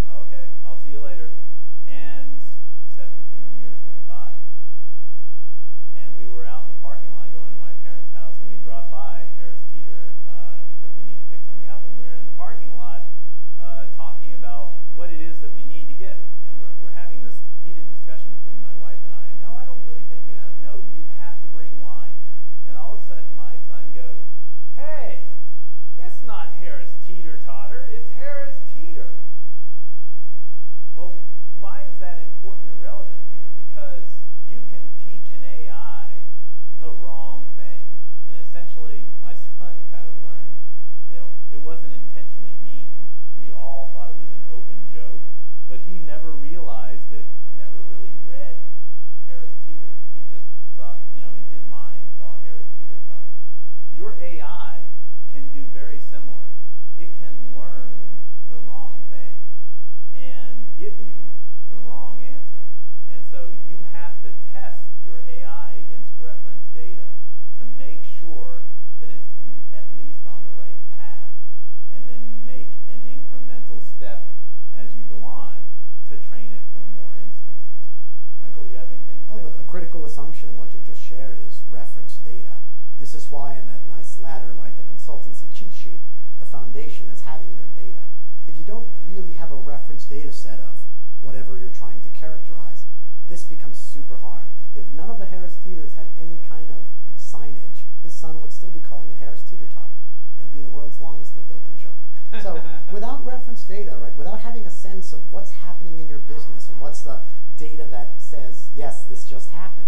Sure that it's le- at least on the right path, and then make an incremental step as you go on to train it for more instances. Michael, do you have anything to Oh, say? the critical assumption in what you've just shared is reference data. This is why in that nice ladder, right, the consultancy cheat sheet, the foundation is having your data. If you don't really have a reference data set of whatever you're trying to characterize, this becomes super hard. If none of the Harris Teeters had any kind of signage, his son would still be calling it Harris Teeter Totter. It would be the world's longest lived open joke. So without reference data, right, without having a sense of what's happening in your business and what's the data that says, yes, this just happened,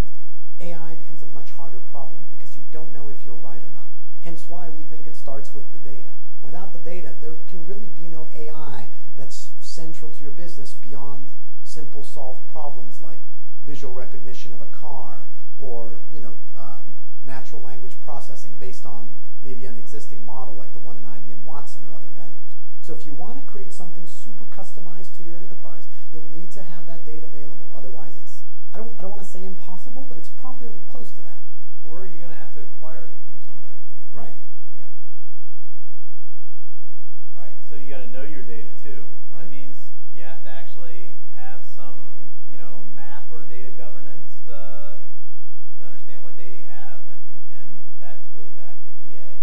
AI becomes a much harder problem because you don't know if you're right or not. Hence why we think it starts with the data. Without the data, there can really be no AI that's central to your business beyond simple solved problems like visual recognition of a car or you know um, natural language processing based on maybe an existing model like the one in IBM Watson or other vendors. So if you want to create something super customized to your enterprise, you'll need to have that data available. Otherwise, it's I don't I don't want to say impossible, but it's probably close to that. or you're going to have to acquire it from somebody. Right. Yeah. All right, so you got to know your data too. Right. That means you have to actually have some, you know, map or data governance uh, to understand what data you have, and and that's really back to EA,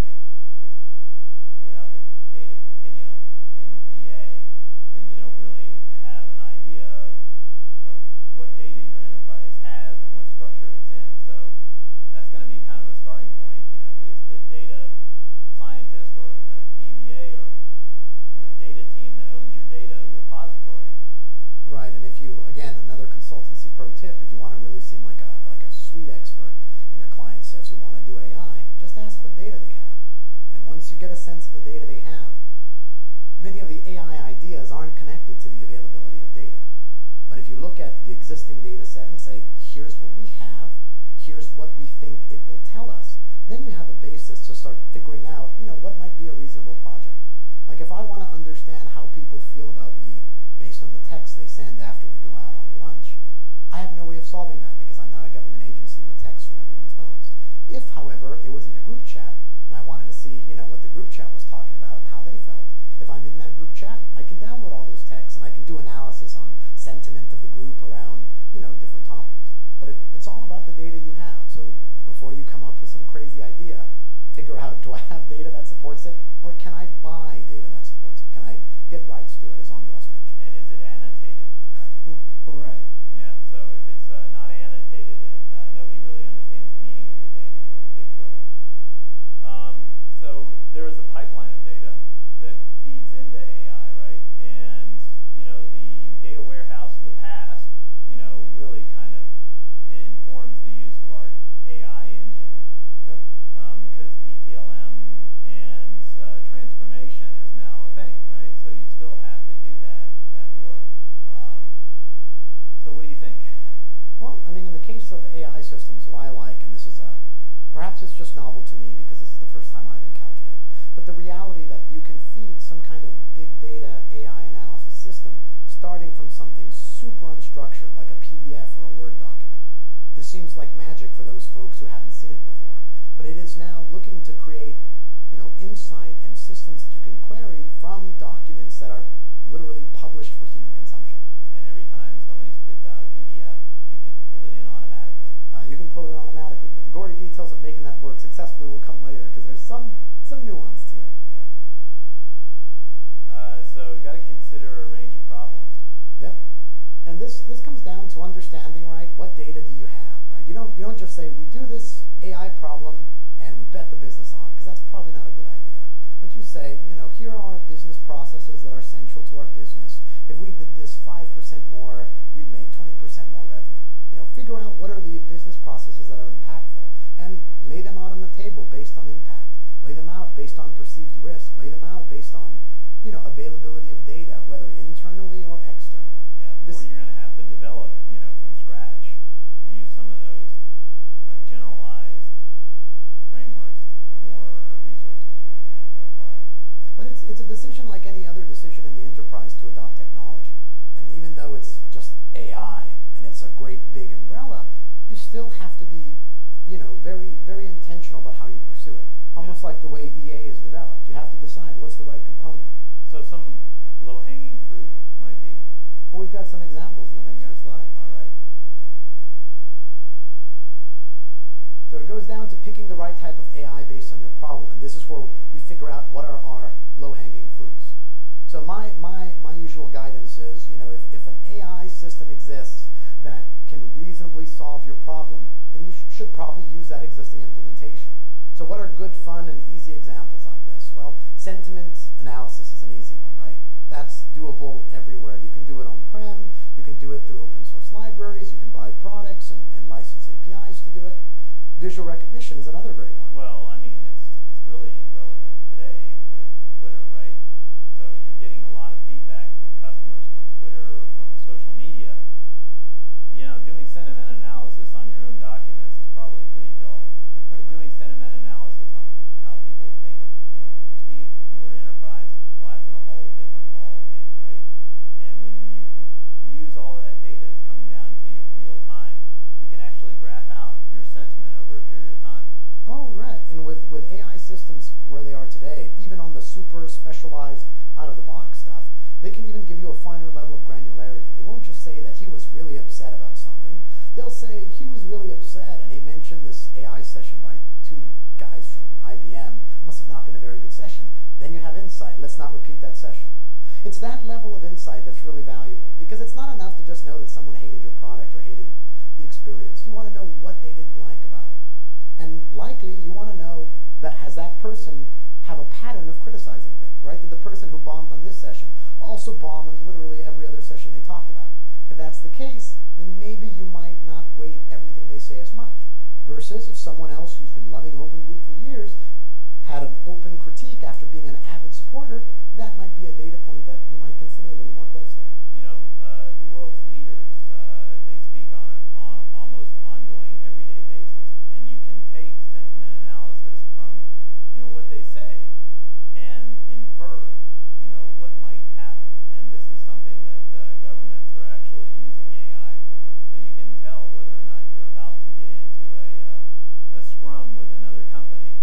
right? Because without the data continuum in EA, then you don't really have an idea of of what data your enterprise has and what structure it's in. So that's going to be kind of a starting point. You know, who's the data scientist or the DBA or the data team that owns your data repository? Right, and if you again another consultancy pro tip, if you want to really seem like a like a sweet expert, and your client says we want to get a sense of the data they have, many of the AI ideas aren't connected to the availability of data. But if you look at the existing data set and say, here's what we have, here's what we think it will tell us, then you have a basis to start figuring out, you know, what might be a reasonable project. Like if I want to understand how people feel about me based on the text they send after we go out on lunch, I have no way of solving that because I'm not a government agency with text from everyone's phones. If, however, it was in a group chat and I wanted to see, you know, what the group chat was talking about and how they felt, if I'm in that group chat, I can download all those texts and I can do analysis on sentiment of the group around, you know, different topics. But it, it's all about the data you have. So before you come up with some crazy idea, figure out, do I have data that supports it or can I buy data that supports it? Can I get rights to it, as Andras mentioned? And is it annotated? All right. Still have to do that that work. Um, so what do you think? Well, I mean, in the case of AI systems, what I like, and this is a, perhaps it's just novel to me because this is the first time I've encountered it, but the reality that you can feed some kind of big data AI analysis system starting from something super unstructured, like a PDF or a Word document. This seems like magic for those folks who haven't seen it before, but it is now looking to create, you know, insight and systems that you can query from documents that are literally published for human consumption. And every time somebody spits out a PDF, you can pull it in automatically. Uh, you can pull it in automatically, but the gory details of making that work successfully will come later because there's some some nuance to it. Yeah. Uh, so we got to consider a range of problems. Yep. And this this comes down to understanding, right? What data do you have, right? You don't you don't just say we do this AI problem and we bet the business on because that's probably not a good idea. But you say, you know, here are business processes that are central to our business. If we did this 5% more, we'd make 20% more revenue. You know, figure out what are the business processes that are impactful and lay them out on the table based on impact. Lay them out based on perceived risk. Lay them out based on, you know, availability of data, whether internally or externally. Yeah, the This- more you're going to have to develop, you know, from scratch, use some of those uh, generalized frameworks, the more resources you're going to have to apply. But it's, it's a decision like any other decision in the enterprise to adopt technology. And even though it's just AI and it's a great big umbrella, you still have to be, you know, very, very intentional about how you pursue it. Almost Yeah. like the way EA is developed. You have to decide what's the right component. So some low-hanging fruit might be. Well, we've got some examples in the next few slides. So it goes down to picking the right type of AI based on your problem, and this is where we figure out what are our low-hanging fruits. So my, my, my usual guidance is, you know, if, if an AI system exists that can reasonably solve your problem, then you sh should probably use that existing implementation. So what are good, fun, and easy examples of this? Well, sentiment analysis is an easy one, right? That's doable everywhere. You can do it on-prem, you can do it through open source libraries, you can buy products and, and license APIs to do it. Visual recognition is another great one. Well, I mean, it's it's really And with, with AI systems where they are today, even on the super specialized out-of-the-box stuff, they can even give you a finer level of granularity. They won't just say that he was really upset about something. They'll say he was really upset and he mentioned this AI session by two guys from IBM. Must have not been a very good session. Then you have insight. Let's not repeat that session. It's that level of insight that's really valuable because it's not enough to just know that someone hated your product or hated the experience. You want to know what they didn't likely you want to know that has that person have a pattern of criticizing things, right? Did the person who bombed on this session also bomb on literally every other session they talked about? If that's the case, then maybe you might not weight everything they say as much. Versus if someone else who's been loving Open Group for years had an open critique after being an avid supporter, that might be a data point that you might consider a little more closely. you know, uh, the world's leaders, uh, they speak on an on, almost ongoing, everyday basis, and you can take sentiment analysis from, you know, what they say, and infer, you know, what might happen. And this is something that uh, governments are actually using AI for. So you can tell whether or not you're about to get into a uh, a scrum with another company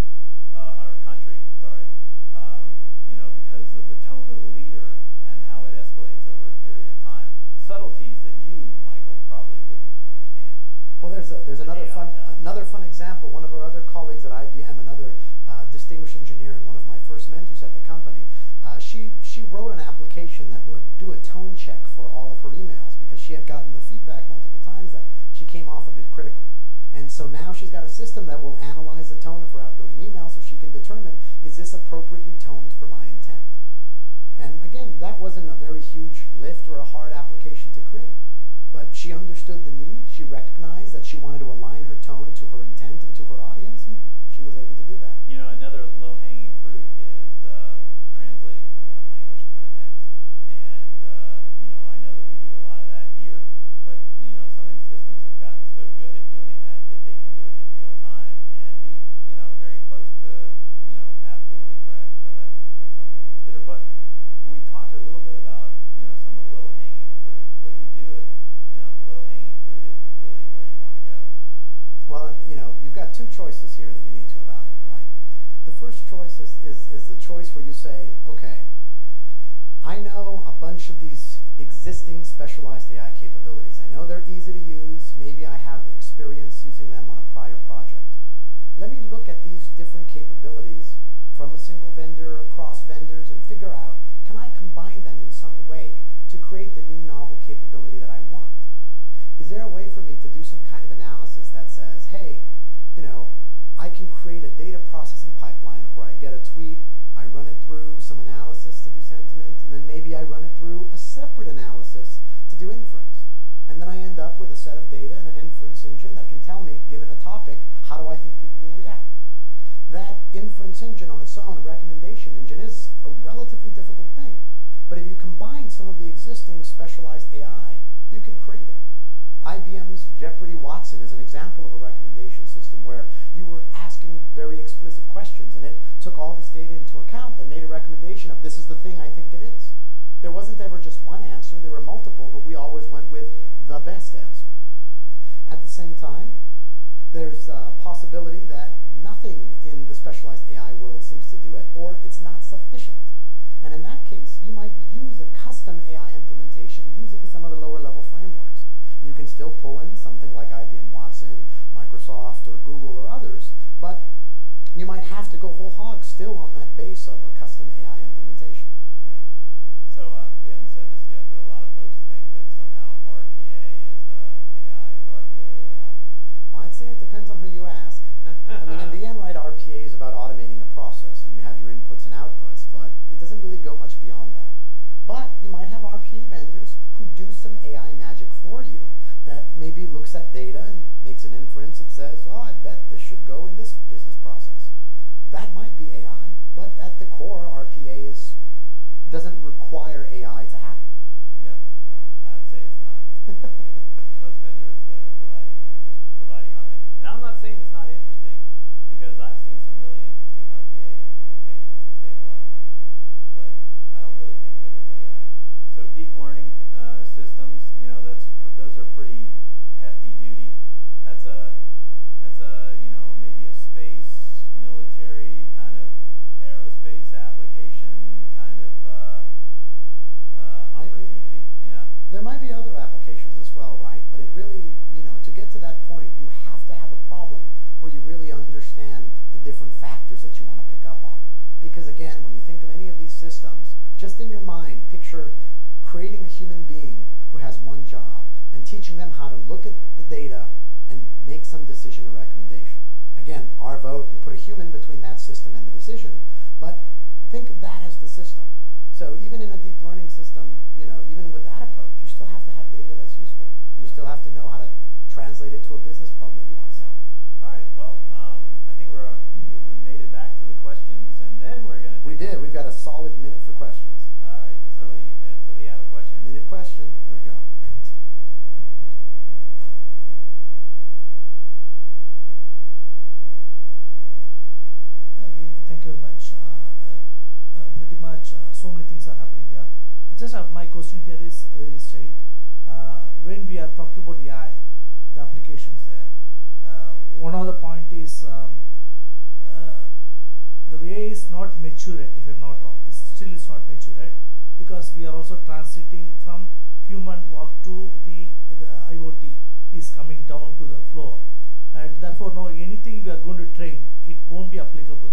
uh, or country. Sorry. Um, you know, because of the tone of the leader and how it escalates over a period of time. Subtleties that you, Michael, probably wouldn't understand. Well, there's a, there's another AI fun does. Another fun example. One of our other colleagues at IBM, another uh, distinguished engineer and one of my first mentors at the company, uh, she she wrote an application that would do a tone check for all of her emails because she had gotten the feedback multiple times that she came off a bit critical. And so now she's got a system that will analyze the tone of her outgoing email so she can determine is this appropriately toned for my intent. And again, that wasn't a very huge lift or a hard application to create. But she understood the need. She recognized that she wanted to align her tone to her intent and to her audience, and she was able to do that. You know, another low-hanging fruit two choices here that you need to evaluate, right? The first choice is, is, is the choice where you say, okay, I know a bunch of these existing specialized AI capabilities. I know they're easy to use. Maybe I have experience using them on a prior project. Let me look at these different capabilities from a single vendor across vendors and figure out can I combine them in some way to create the new novel capability that I want? Is there a way for me to do some kind of analysis that says, hey, you know, I can create a data processing pipeline where I get a tweet, I run it through some analysis to do sentiment, and then maybe I run it through a separate analysis to do inference. And then I end up with a set of data and an inference engine that can tell me, given a topic, how do I think people will react. That inference engine on its own, a recommendation engine, is a relatively difficult thing. But if you combine some of the existing specialized AI, you can create it. IBM's Jeopardy Watson is an example of a recommendation system where you were asking very explicit questions think we're we we made it back to the questions, and then we're gonna. We did. We've got a solid minute for questions. All right. Does somebody uh, somebody have a question? Minute question. There we go. Again, thank you very much. Uh, uh, uh, pretty much uh, so many things are happening here. Just uh, my question here is very straight. Uh, when we are talking about AI, the applications there, uh, one of the point is um, uh, the way is not mature yet, if I'm not wrong. It's still it's not mature yet because we are also transiting from human work to the the IoT is coming down to the floor, and therefore no anything we are going to train it won't be applicable.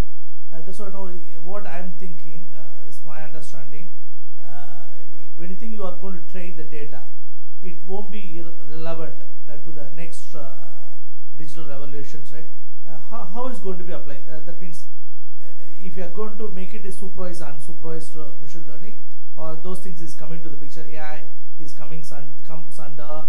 Uh, that's why no what I am thinking uh, is my understanding. Uh, anything you are going to train the data, it won't be relevant to the next uh, digital revolutions, right? Uh, how, how is going to be applied? Uh, that means uh, if you are going to make it a supervised unsupervised uh, machine learning, or those things is coming to the picture. AI is coming comes under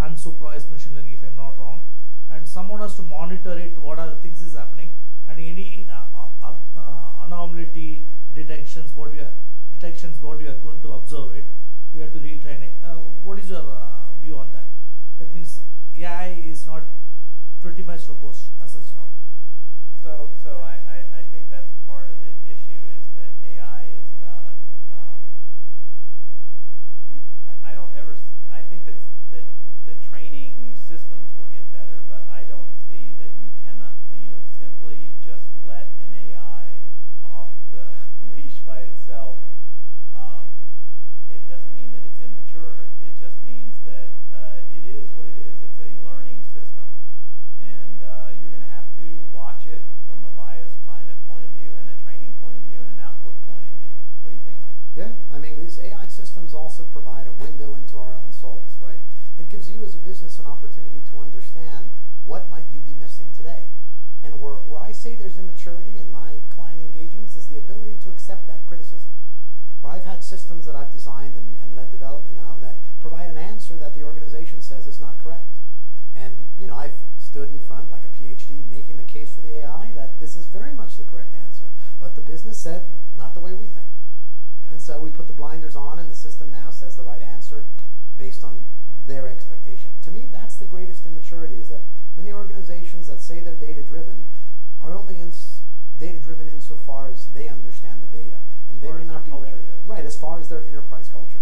unsupervised machine learning, if I'm not wrong, and someone has to monitor it. What are the things is happening, and any uh, uh, uh, anomaly detections, what you are detections, what you are going to observe it. We have to retrain it. What is your view on that? That means AI is not pretty much robust as such now. So, so I, I, I think that's part of the issue is that AI is about. Um, I, don't ever. I think that that the training systems will get better, but I don't see that you cannot, you know, simply just let an AI off the leash by itself. Um, it doesn't mean that it's immature. It just means that uh, it is what it is. Also provide a window into our own souls, right? It gives you as a business an opportunity to understand what might you be missing today. And where, where I say there's immaturity in my client engagements is the ability to accept that criticism. Or I've had systems that I've designed and, and led development of that provide an answer that the organization says is not correct. And you know, I've stood in front like a PhD making the case for the AI that this is very much the correct answer, but the business said not the way we think. Yeah. And so we put the blinders on, and the system now says the right answer based on their expectation. To me, that's the greatest immaturity: is that many organizations that say they're data driven are only in data driven insofar as they understand the data, and As they may not be ready. goes. Right, as far as their enterprise culture